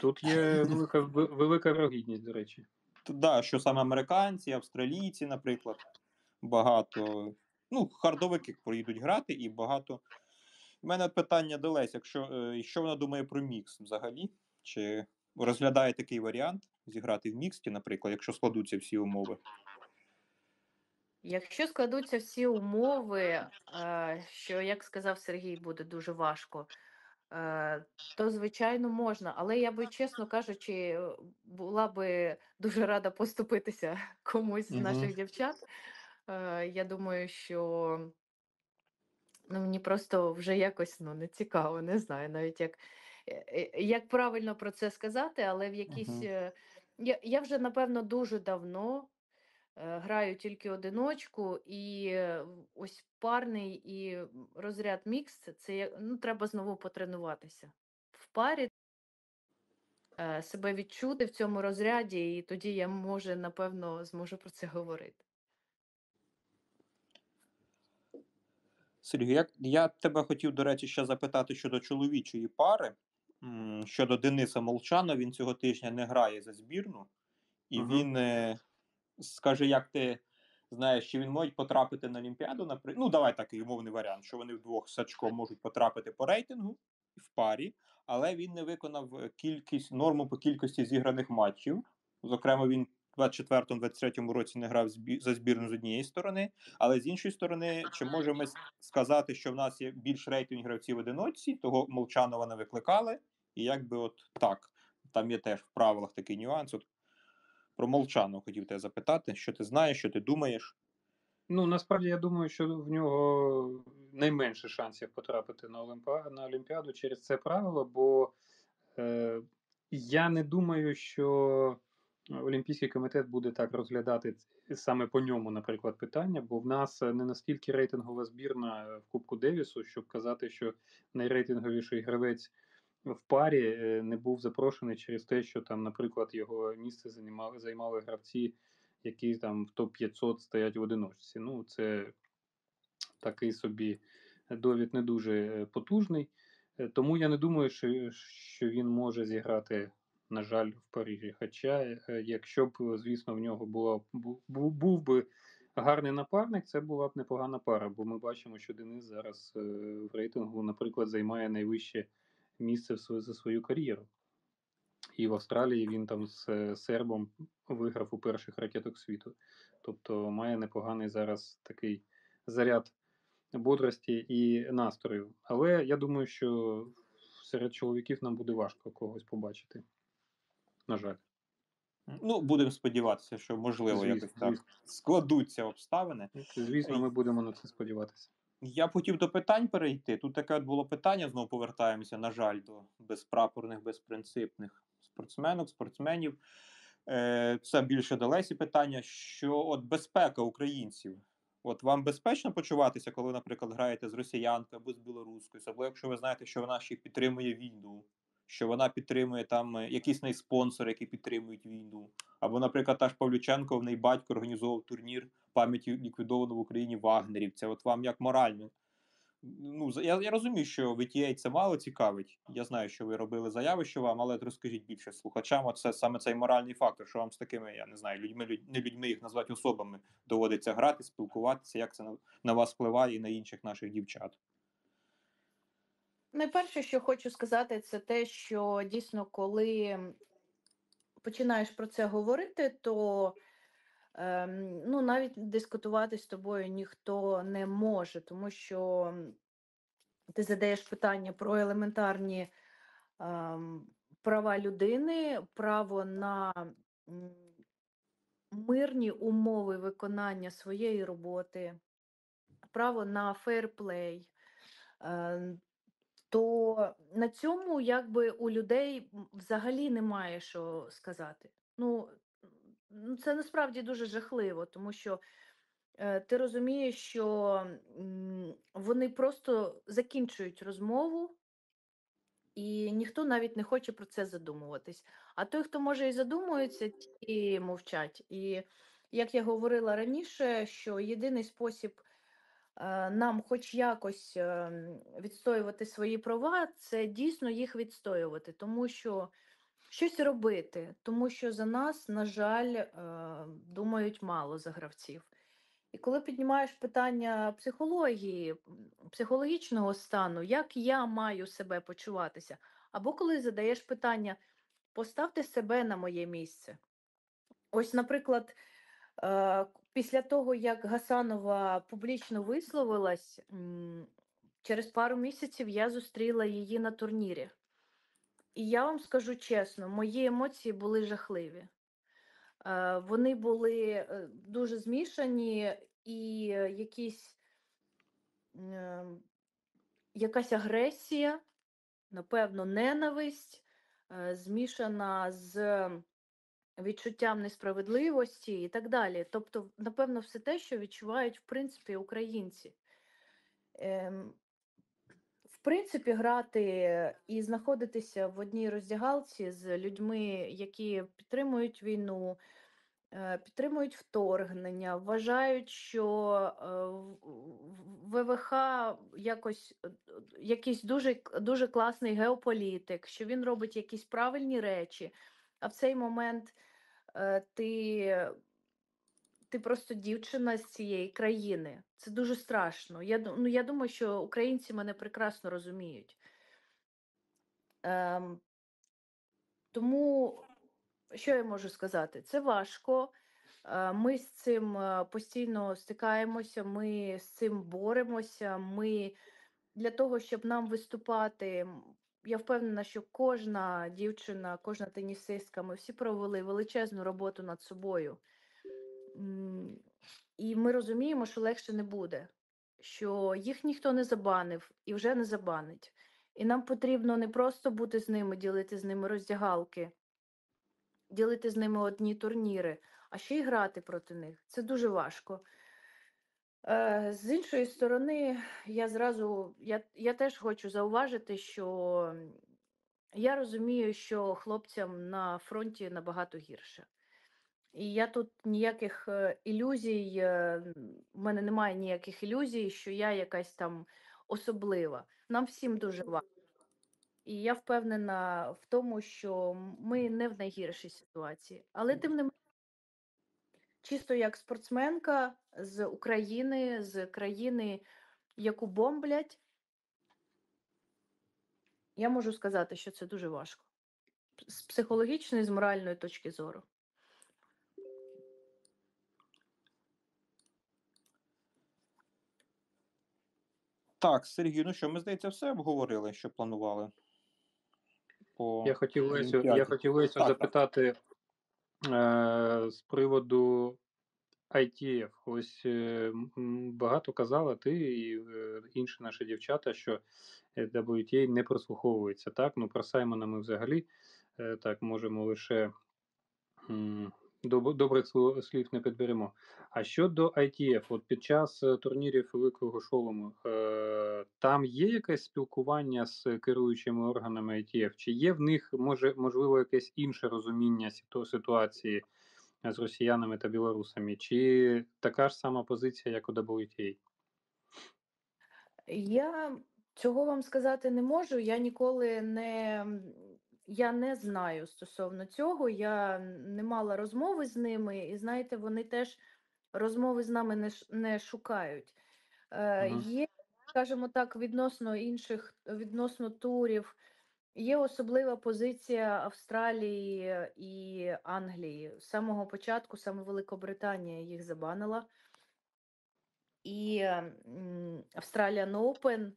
Тут є велика, велика вирогідність, до речі. Тут, да, що саме американці, австралійці, наприклад, багато. Ну, хардовики поїдуть грати, і багато. У мене питання до Лесі, якщо е, що вона думає про мікс взагалі? Чи розглядає такий варіант зіграти в міксті, наприклад, якщо складуться всі умови. Якщо складуться всі умови, е, що, як сказав Сергій, буде дуже важко, е, то звичайно можна. Але я би, чесно кажучи, була би дуже рада поступитися комусь з наших дівчат. Е, Я думаю, що ну, мені просто вже якось ну, не цікаво, не знаю навіть як, як правильно про це сказати, але в якійсь. Е, Я, я вже, напевно, дуже давно граю тільки одиночку, і е, ось парний і розряд мікс це ну, треба знову потренуватися в парі. е, Себе відчути в цьому розряді, і тоді я може, напевно, зможу про це говорити. Сергій, як я тебе хотів, до речі, ще запитати щодо чоловічої пари. Щодо Дениса Молчана, він цього тижня не грає за збірну, і Мгм. він скаже, як ти знаєш, чи він може потрапити на Олімпіаду, наприклад. Ну, давай такий умовний варіант, що вони вдвох з Сачком можуть потрапити по рейтингу в парі, але він не виконав е, кількість норму по кількості зіграних матчів. Зокрема, він у 24-23 році не грав за збірну з однієї сторони, але з іншої сторони, чи можемо ми сказати, що в нас є більш рейтинг гравців в одиночці, того Молчанова не викликали, і якби от так. Там є теж в правилах такий нюанс. От про Молчанова хотів тебе запитати, що ти знаєш, що ти думаєш. Ну, насправді я думаю, що в нього найменше шансів потрапити на, Олімпа... на Олімпіаду через це правило, бо е, я не думаю, що Олімпійський комітет буде так розглядати саме по ньому, наприклад, питання, бо в нас не настільки рейтингова збірна в Кубку Девісу, щоб казати, що найрейтинговіший гравець в парі е, не був запрошений через те, що там, наприклад, його місце займали, займали гравці які там в топ-500 стоять в одиночці. Ну, це такий собі довід не дуже потужний. Е, Тому я не думаю, що, що він може зіграти, на жаль, в Парижі. Хоча, е, якщо б, звісно, в нього було, бу- бу- був би гарний напарник, це була б непогана пара, бо ми бачимо, що Денис зараз в рейтингу, наприклад, займає найвище місце за свою кар'єру. І в Австралії він там з е, сербом виграв у перших ракеток світу. Тобто має непоганий зараз такий заряд бодрості і настрою. Але я думаю, що серед чоловіків нам буде важко когось побачити. На жаль, Ну, будемо сподіватися, що можливо Звісно, якось так звісно. складуться обставини. звісно, ми будемо на це сподіватися. Я б хотів до питань перейти. Тут таке от було питання, знову повертаємося, на жаль, до безпрапорних, безпринципних спортсменок, спортсменів. Е, Це більше до Лесі питання, що от безпека українців. От вам безпечно почуватися, коли, наприклад, граєте з росіянкою або з білоруською, особливо якщо ви знаєте, що вона ще підтримує війну, що вона підтримує там е, якісь найспонсори, які підтримують війну. Або, наприклад, та ж Павлюченко, в неї батько організовував турнір пам'яті ліквідованого в Україні вагнерівця. От вам як морально? Ну, я, я розумію, що VTA це мало цікавить. Я знаю, що ви робили заяви, що вам, але розкажіть більше слухачам. Оце саме цей моральний фактор, що вам з такими, я не знаю, людьми, люд- не людьми їх назвати особами доводиться грати, спілкуватися, як це на, на вас впливає і на інших наших дівчат. Найперше, що хочу сказати, це те, що дійсно, коли починаєш про це говорити, то ем, ну, навіть дискутувати з тобою ніхто не може, тому що ти задаєш питання про елементарні ем, права людини, право на мирні умови виконання своєї роботи, право на фейрплей. Е, то на цьому якби у людей взагалі немає що сказати. Ну, це насправді дуже жахливо, тому що е, ти розумієш, що вони просто закінчують розмову, і ніхто навіть не хоче про це задумуватись. А той, хто може і задумується, ті мовчать. І як я говорила раніше, що єдиний спосіб нам хоч якось е, відстоювати свої права, це дійсно їх відстоювати, тому що щось робити, тому що за нас, на жаль, е, думають мало за гравців. І коли піднімаєш питання психології, психологічного стану, як я маю себе почуватися, або коли задаєш питання, Поставте себе на моє місце. Ось, наприклад, е, після того, як Гасанова публічно висловилась, через пару місяців я зустріла її на турнірі. І я вам скажу чесно, мої емоції були жахливі. Е, Вони були е, дуже змішані і е, якісь, е, якась агресія, напевно, ненависть, змішана з відчуттям несправедливості і так далі. Тобто, напевно, все те, що відчувають, в принципі, українці. Ем, В принципі, грати і знаходитися в одній роздягалці з людьми, які підтримують війну, е, підтримують вторгнення, вважають, що е, ВВХ якось е, якийсь дуже, дуже класний геополітик, що він робить якісь правильні речі, а в цей момент е, ти ти просто дівчина з цієї країни. Це дуже страшно. Я, ну, я думаю, що українці мене прекрасно розуміють. Ем, тому, що я можу сказати? Це важко. Е, Ми з цим е, постійно стикаємося, ми з цим боремося. Ми для того, щоб нам виступати, я впевнена, що кожна дівчина, кожна тенісистка, ми всі провели величезну роботу над собою. І ми розуміємо, що легше не буде, що їх ніхто не забанив і вже не забанить. І нам потрібно не просто бути з ними, ділити з ними роздягалки, ділити з ними одні турніри, а ще й грати проти них. Це дуже важко. Е, З іншої сторони, я зразу я, я теж хочу зауважити, що я розумію, що хлопцям на фронті набагато гірше. І я тут ніяких е, ілюзій, е, в мене немає ніяких ілюзій, що я якась там особлива. Нам всім дуже важко. І я впевнена в тому, що ми не в найгіршій ситуації. Але тим не менше, чисто як спортсменка з України, з країни, яку бомблять, я можу сказати, що це дуже важко. З психологічної, з моральної точки зору. Так, Сергій, ну що, ми, здається, все обговорили, що планували. По Я хотів Лесю, я хотів Лесю запитати з приводу ITF. Ось е, багато казала ти і е, інші наші дівчата, що е, WTA не прослуховується. Так, ну про Саймона ми взагалі е, так можемо лише добрих слів не підберемо. А щодо ITF, от під час е, турнірів Великого Шолому, е, там є якесь спілкування з керуючими органами ITF? Чи є в них може можливо якесь інше розуміння ситуації з росіянами та білорусами? Чи така ж сама позиція, як у WTA? Я цього вам сказати не можу. Я ніколи не я не знаю стосовно цього. Я не мала розмови з ними, і знаєте, вони теж розмови з нами не, не шукають. Е, Мгм. Є, скажімо так, відносно інших, відносно турів. Є особлива позиція Австралії і Англії. З самого початку саме Великобританія їх забанила. І Australian Open,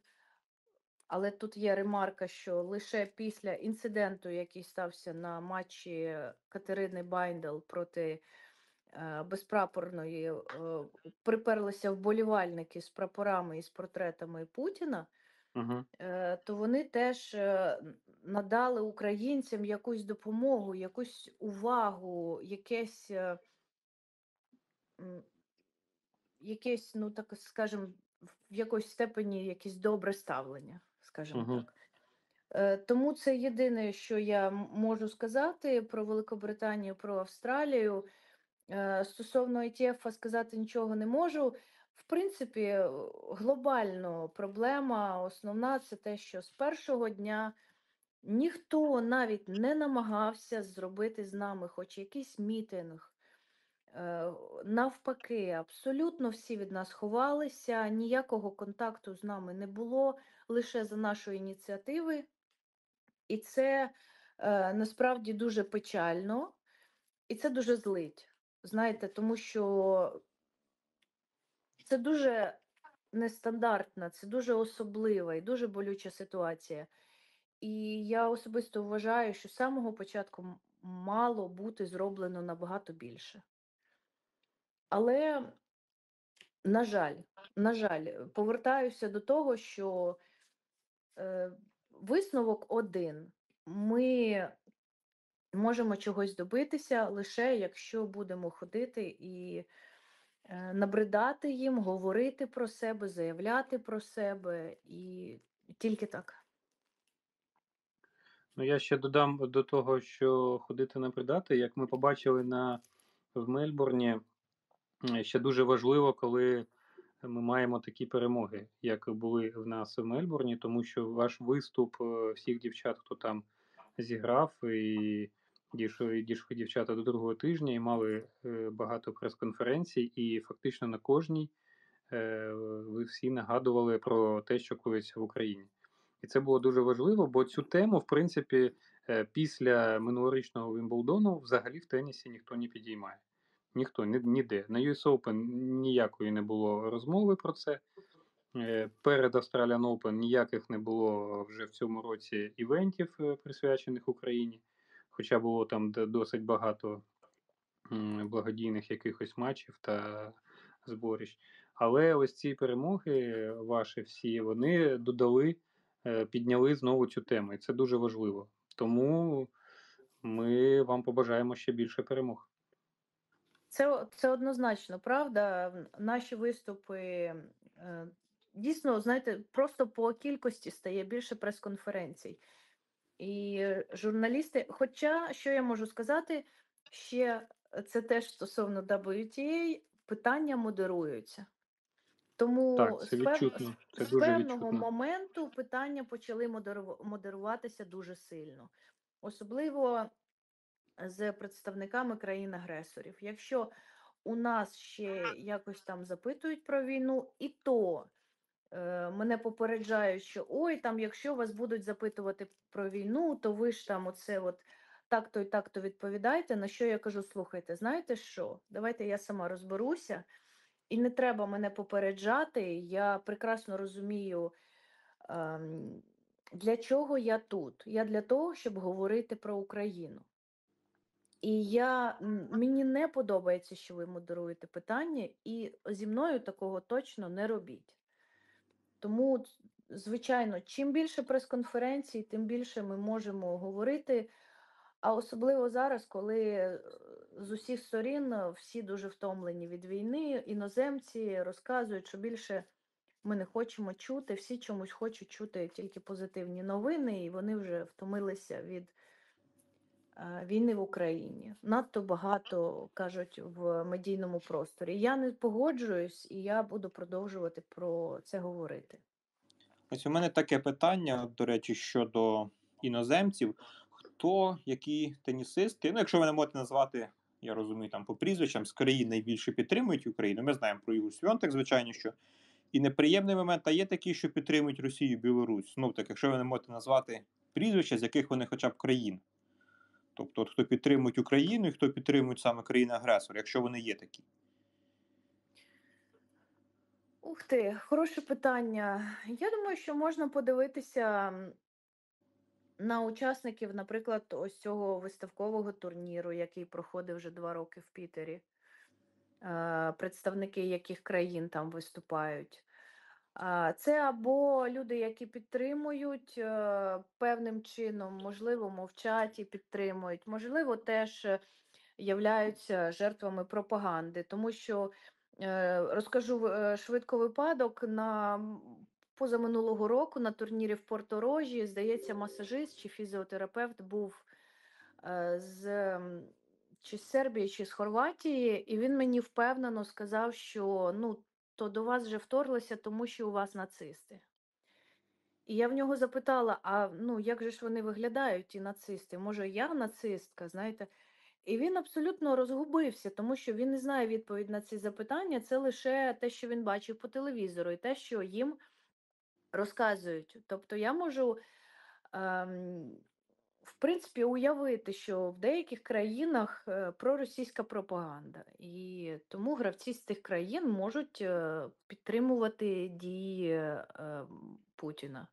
але тут є ремарка, що лише після інциденту, який стався на матчі Катерини Байндел проти е, безпрапорної, е, приперлися вболівальники з прапорами і з портретами Путіна, Угу. то вони теж надали українцям якусь допомогу, якусь увагу, якесь, якесь, ну так скажем, в якоїсь степені якесь добре ставлення, скажімо Мгм. так. Е, Тому це єдине, що я можу сказати про Великобританію, про Австралію. Е, Стосовно ETF сказати нічого не можу. В принципі, е, глобально проблема основна це те, що з першого дня ніхто навіть не намагався зробити з нами хоч якийсь мітинг. Навпаки, абсолютно всі від нас ховалися, ніякого контакту з нами не було лише за нашої ініціативи. І це е, насправді дуже печально, і це дуже злить. Знаєте, тому що це дуже нестандартна, це дуже особлива і дуже болюча ситуація. І я особисто вважаю, що з самого початку мало бути зроблено набагато більше. Але, на жаль, на жаль, повертаюся до того, що висновок один. Ми можемо чогось добитися лише якщо будемо ходити і е, набридати їм, говорити про себе, заявляти про себе, і тільки так. Ну, я ще додам до того, що ходити набридати, як ми побачили на в Мельбурні, ще дуже важливо, коли ми маємо такі перемоги, як були в нас в Мельбурні, тому що ваш виступ е, всіх дівчат, хто там зіграв, і дійшли, дійшли дівчата до другого тижня і мали е, багато прес-конференцій, і фактично на кожній е, ви всі нагадували про те, що коїться в Україні. І це було дуже важливо, бо цю тему, в принципі, після минулорічного Вімблдону взагалі в тенісі ніхто не підіймає. Ніхто ніде. На US Open ніякої не було розмови про це. Е, Перед Australian Open ніяких не було вже в цьому році івентів, е, присвячених Україні, хоча було там досить багато благодійних якихось матчів та зборищ. Але ось ці перемоги ваші всі, вони додали, е, підняли знову цю тему, і це дуже важливо. Тому ми вам побажаємо ще більше перемог. Це, це однозначно, правда. Наші виступи е, дійсно, знаєте, просто по кількості стає більше прес-конференцій. І е, журналісти, хоча, що я можу сказати, ще е, це теж стосовно WTA, питання модеруються. Тому Так, це з, відчутно. Це з дуже певного відчутно. моменту питання почали модеру- модеруватися дуже сильно. Особливо з представниками країн-агресорів. Якщо у нас ще якось там запитують про війну, і то е, мене попереджають, що ой, там, якщо вас будуть запитувати про війну, то ви ж там оце от так-то і так-то відповідаєте. На що я кажу, слухайте, знаєте що? Давайте я сама розберуся, і не треба мене попереджати. Я прекрасно розумію. ем, Для чого я тут? Я для того, щоб говорити про Україну. І я, мені не подобається, що ви модеруєте питання, і зі мною такого точно не робіть. Тому, звичайно, чим більше прес-конференцій, тим більше ми можемо говорити. А особливо зараз, коли з усіх сторін всі дуже втомлені від війни, іноземці розказують, що більше ми не хочемо чути, всі чомусь хочуть чути тільки позитивні новини, і вони вже втомилися від війни в Україні. Надто багато кажуть в медійному просторі. Я не погоджуюсь, і я буду продовжувати про це говорити. Ось у мене таке питання, до речі, щодо іноземців. Хто, які тенісисти, ну якщо ви не можете назвати, я розумію, там по прізвищам, з країн найбільше підтримують Україну. Ми знаємо про Ігор Свьонтик, звичайно, що. І неприємний момент, а є такі, що підтримують Росію і Білорусь. Ну, так, якщо ви не можете назвати прізвища, з яких вони хоча б країн. Тобто, от, хто підтримують Україну і хто підтримують саме країни-агресор, якщо вони є такі. Ух ти, хороше питання. Я думаю, що можна подивитися на учасників, наприклад, ось цього виставкового турніру, який проходив вже два роки в Пітері. Е, Представники яких країн там виступають. Це або люди, які підтримують е, певним чином, можливо, мовчать і підтримують, можливо, теж е, являються жертвами пропаганди, тому що е, розкажу швидко випадок. На позаминулого року на турнірі в Порторожі, здається, масажист чи фізіотерапевт був з чи з Сербії, чи з Хорватії, і він мені впевнено сказав, що ну то до вас вже вторглися, тому що у вас нацисти. І я в нього запитала: а ну як же ж вони виглядають, ті нацисти? Може, я нацистка, знаєте? І він абсолютно розгубився, тому що він не знає відповідь на ці запитання. Це лише те, що він бачив по телевізору, і те, що їм розказують. Тобто я можу ем, в принципі, уявити, що в деяких країнах е, проросійська пропаганда, і тому гравці з цих країн можуть е, підтримувати дії е, Путіна.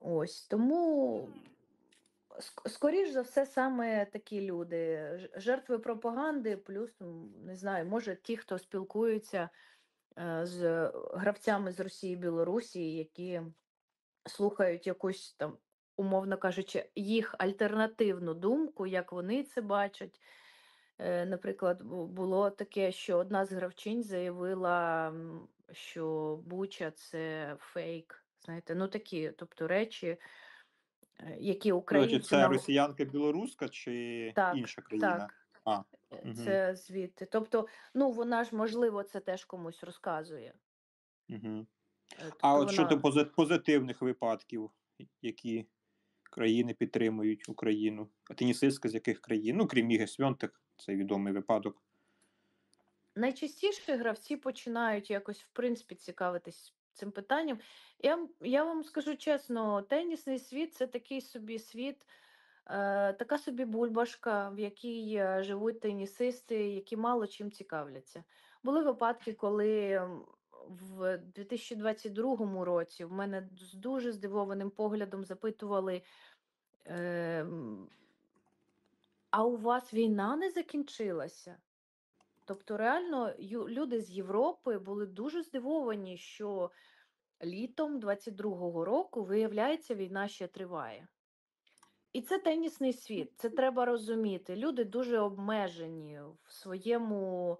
Ось тому, ск- скоріш за все, саме такі люди, жертви пропаганди, плюс, не знаю, може ті, хто спілкуються з гравцями з Росії і Білорусі, які слухають якусь там, умовно кажучи, їх альтернативну думку, як вони це бачать. Е, Наприклад, було таке, що одна з гравчинь заявила, що Буча це фейк. Знаєте, ну такі, тобто речі, е, які українці це росіянка білоруська чи Так, інша країна? Так. А, Е. Це звідти. Тобто, ну вона ж можливо це теж комусь розказує. Угу. Тобто А от щодо вона... пози- позитивних випадків, які країни підтримують Україну, а тенісистка з яких країн? Ну, крім Іги Свьонтик, це відомий випадок. Найчастіше гравці починають якось в принципі цікавитись цим питанням. Я, я вам скажу чесно, тенісний світ це такий собі світ, е, така собі бульбашка, в якій е, живуть тенісисти, які мало чим цікавляться. Були випадки, коли в 2022 році в мене з дуже здивованим поглядом запитували. Е, а у вас війна не закінчилася? Тобто, реально, люди з Європи були дуже здивовані, що літом 22-го року, виявляється, війна ще триває. І це тенісний світ, це треба розуміти. Люди дуже обмежені в своєму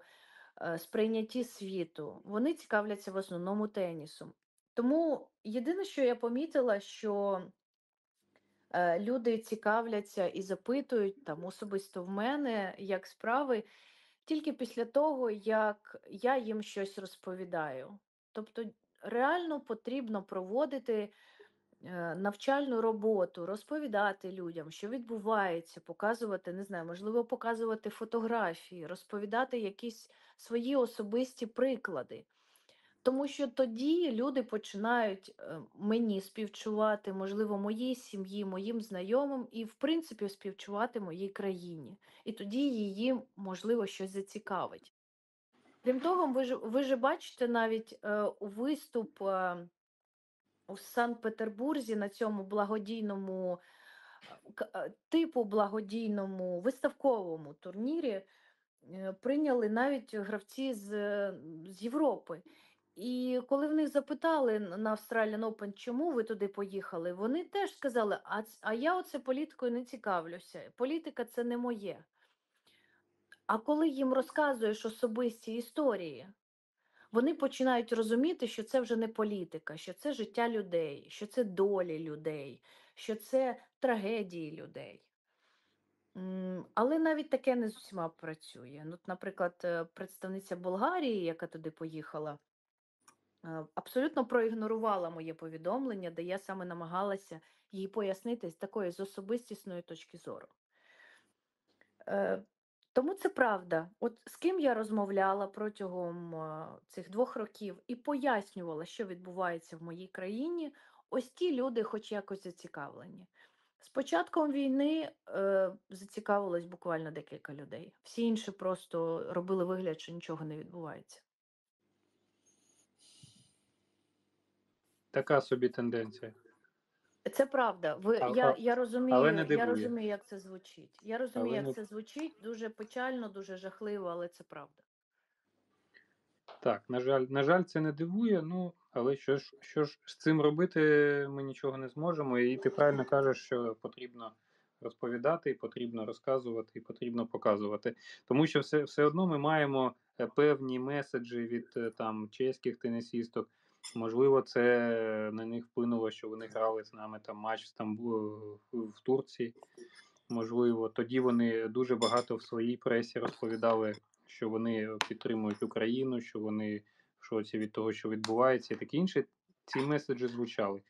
сприйнятті світу. Вони цікавляться в основному тенісом. Тому єдине, що я помітила, що е, люди цікавляться і запитують там особисто в мене, як справи, тільки після того, як я їм щось розповідаю. Тобто реально потрібно проводити е, навчальну роботу, розповідати людям, що відбувається, показувати, не знаю, можливо, показувати фотографії, розповідати якісь свої особисті приклади. Тому що тоді люди починають е, мені співчувати, можливо, моїй сім'ї, моїм знайомим і, в принципі, співчувати моїй країні. І тоді її, можливо, щось зацікавить. Крім того, ви ж, ви ж бачите навіть е, виступ е, у Санкт-Петербурзі на цьому благодійному типу благодійному виставковому турнірі е, прийняли навіть гравці з, з Європи. І коли в них запитали на Australian Open, чому ви туди поїхали, вони теж сказали: а, а я оце політикою не цікавлюся. Політика це не моє. А коли їм розказуєш особисті історії, вони починають розуміти, що це вже не політика, що це життя людей, що це долі людей, що це трагедії людей. Але навіть таке не з усіма працює. Ну, наприклад, е, представниця Болгарії, яка туди поїхала, е, абсолютно проігнорувала моє повідомлення, де я саме намагалася їй пояснити з такої з особистісної точки зору. Тому це правда. От з ким я розмовляла протягом цих двох років і пояснювала, що відбувається в моїй країні, ось ті люди, хоч якось зацікавлені. З початком війни е, зацікавилось буквально декілька людей. Всі інші просто робили вигляд, що нічого не відбувається. Така собі тенденція. Це правда. Ви А- я, я розумію, але не я розумію, як це звучить. Я розумію, Але як не- це звучить. Дуже печально, дуже жахливо, але це правда. Так, на жаль, на жаль, це не дивує, ну але що ж, що ж з цим робити, ми нічого не зможемо. І ти правильно кажеш, що потрібно розповідати, і потрібно розказувати, і потрібно показувати. Тому що все, все одно ми маємо е, певні меседжі від е, там чеських тенісісток. Можливо, це на них вплинуло, що вони грали з нами там матч в Стамбул в Турції. Можливо, тоді вони дуже багато в своїй пресі розповідали, що вони підтримують Україну, що вони в шоці від того, що відбувається, і таке інше. Ці меседжі звучали.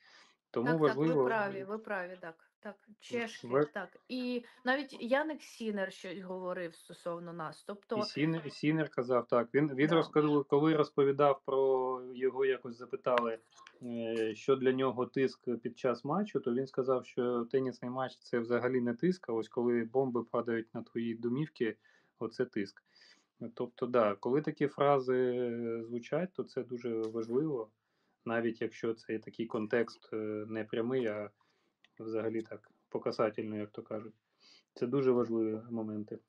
Тому так, важливо. так, ви праві, ви праві, так. Так, чешки, ви- так. І навіть Яник Сінер щось говорив стосовно нас. Тобто, І Сінер, Сінер казав так. Він, він Да. розказав, коли розповідав про його якось запитали, е, що для нього тиск під час матчу, то він сказав, що тенісний матч це взагалі не тиск, а ось коли бомби падають на твої домівки, оце тиск. Тобто, да, коли такі фрази е, звучать, то це дуже важливо, навіть якщо це такий контекст е, не прямий, а взагалі так показательно, як то кажуть. Це дуже важливі моменти.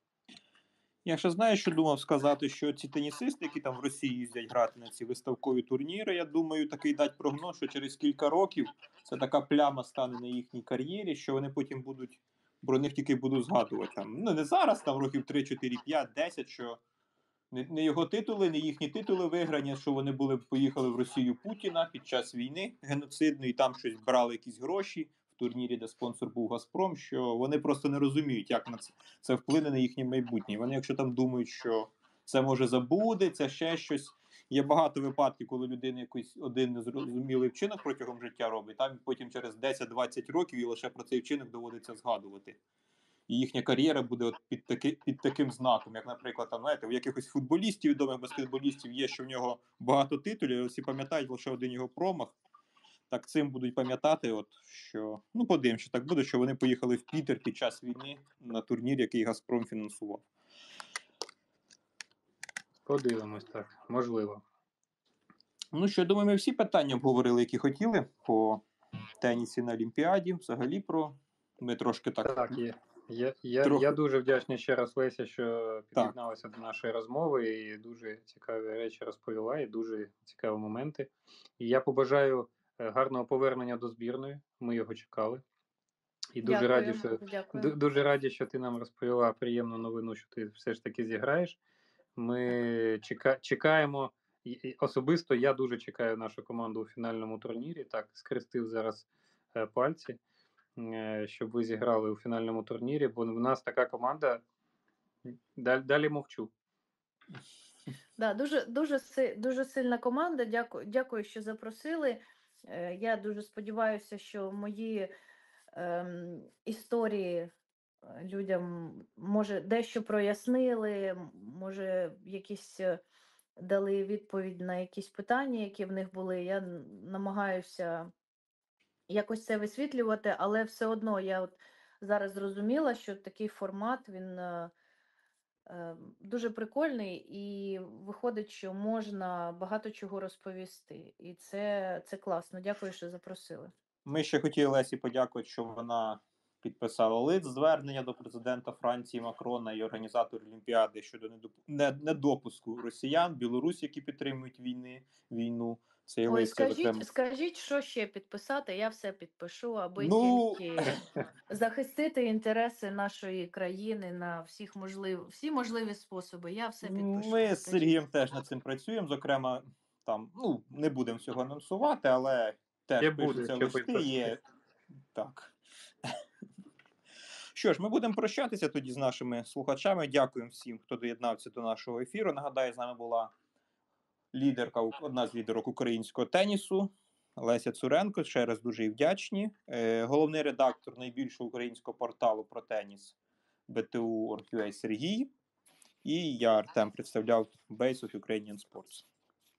Я ще знаю, що думав сказати, що ці тенісисти, які там в Росії їздять грати на ці виставкові турніри, я думаю, такий дать прогноз, що через кілька років це така пляма стане на їхній кар'єрі, що вони потім будуть про них тільки будуть згадувати. Там, ну не зараз, там років 3, 4, 5, 10, що не, його титули, не їхні титули виграні, що вони були поїхали в Росію Путіна під час війни геноцидної, там щось брали якісь гроші турнірі, де спонсор був Газпром. Що вони просто не розуміють, як на це, це вплине на їхнє майбутнє. Вони, якщо там думають, що це може забудеться, ще щось. Є багато випадків, коли людина якийсь один незрозумілий вчинок протягом життя робить, там потім через 10-20 років і лише про цей вчинок доводиться згадувати. І їхня кар'єра буде от під, таки, під таким знаком, як, наприклад, там, знаєте, у якихось футболістів, відомих баскетболістів є, що в нього багато титулів, всі пам'ятають лише один його промах. Так цим будуть пам'ятати, от, що ну подивимося, так буде, що вони поїхали в Пітер під час війни на турнір, який Газпром фінансував. Подивимось так, можливо. Ну що, я думаю, ми всі питання обговорили, які хотіли по тенісі на Олімпіаді. Взагалі про ми трошки так. Так, є. Я, я, Трохи. я дуже вдячний ще раз Леся, що під'єдналася до нашої розмови і дуже цікаві речі розповіла, і дуже цікаві моменти. І я побажаю гарного повернення до збірної. Ми його чекали. І дуже раді, що дякую. Дуже раді, що ти нам розповіла приємну новину, що ти все ж таки зіграєш. Ми чека- чекаємо. і- Особисто я дуже чекаю нашу команду у фінальному турнірі. Так, скрестив зараз е, пальці, е, щоб ви зіграли у фінальному турнірі, бо в нас така команда. Далі, далі мовчу. Да, дуже, дуже, дуже сильна команда. Дякую, дякую, що запросили. Е, Я дуже сподіваюся, що мої ем, історії е, людям може дещо прояснили, може, якісь е, дали відповідь на якісь питання, які в них були. Я намагаюся якось це висвітлювати, але все одно я от зараз зрозуміла, що такий формат він. е, Дуже прикольний, і виходить, що можна багато чого розповісти. І це, це класно. Дякую, що запросили. Ми ще хотіли Лесі подякувати, що вона підписала лист звернення до президента Франції Макрона і організаторів Олімпіади щодо недоп... недопуску росіян, Білорусь, які підтримують війни, війну. Цей Ой, лист я зокрема. скажіть, скажіть, що ще підписати? Я все підпишу, аби Ну, тільки захистити інтереси нашої країни на всіх можлив... всі можливі способи. Я все підпишу. Ми з. Сергієм теж над цим працюємо. Зокрема, там ну не будемо всього анонсувати, але теж буде, пишуться листи. Є так. Що ж, ми будемо прощатися тоді з нашими слухачами. Дякуємо всім, хто доєднався до нашого ефіру. Нагадаю, з нами була лідерка, одна з лідерок українського тенісу. Леся Цуренко, ще раз дуже їй вдячні. Е, головний редактор найбільшого українського порталу про теніс БТУ Орг.ua Сергій. І я, Артем, представляв Base of Ukrainian Sports.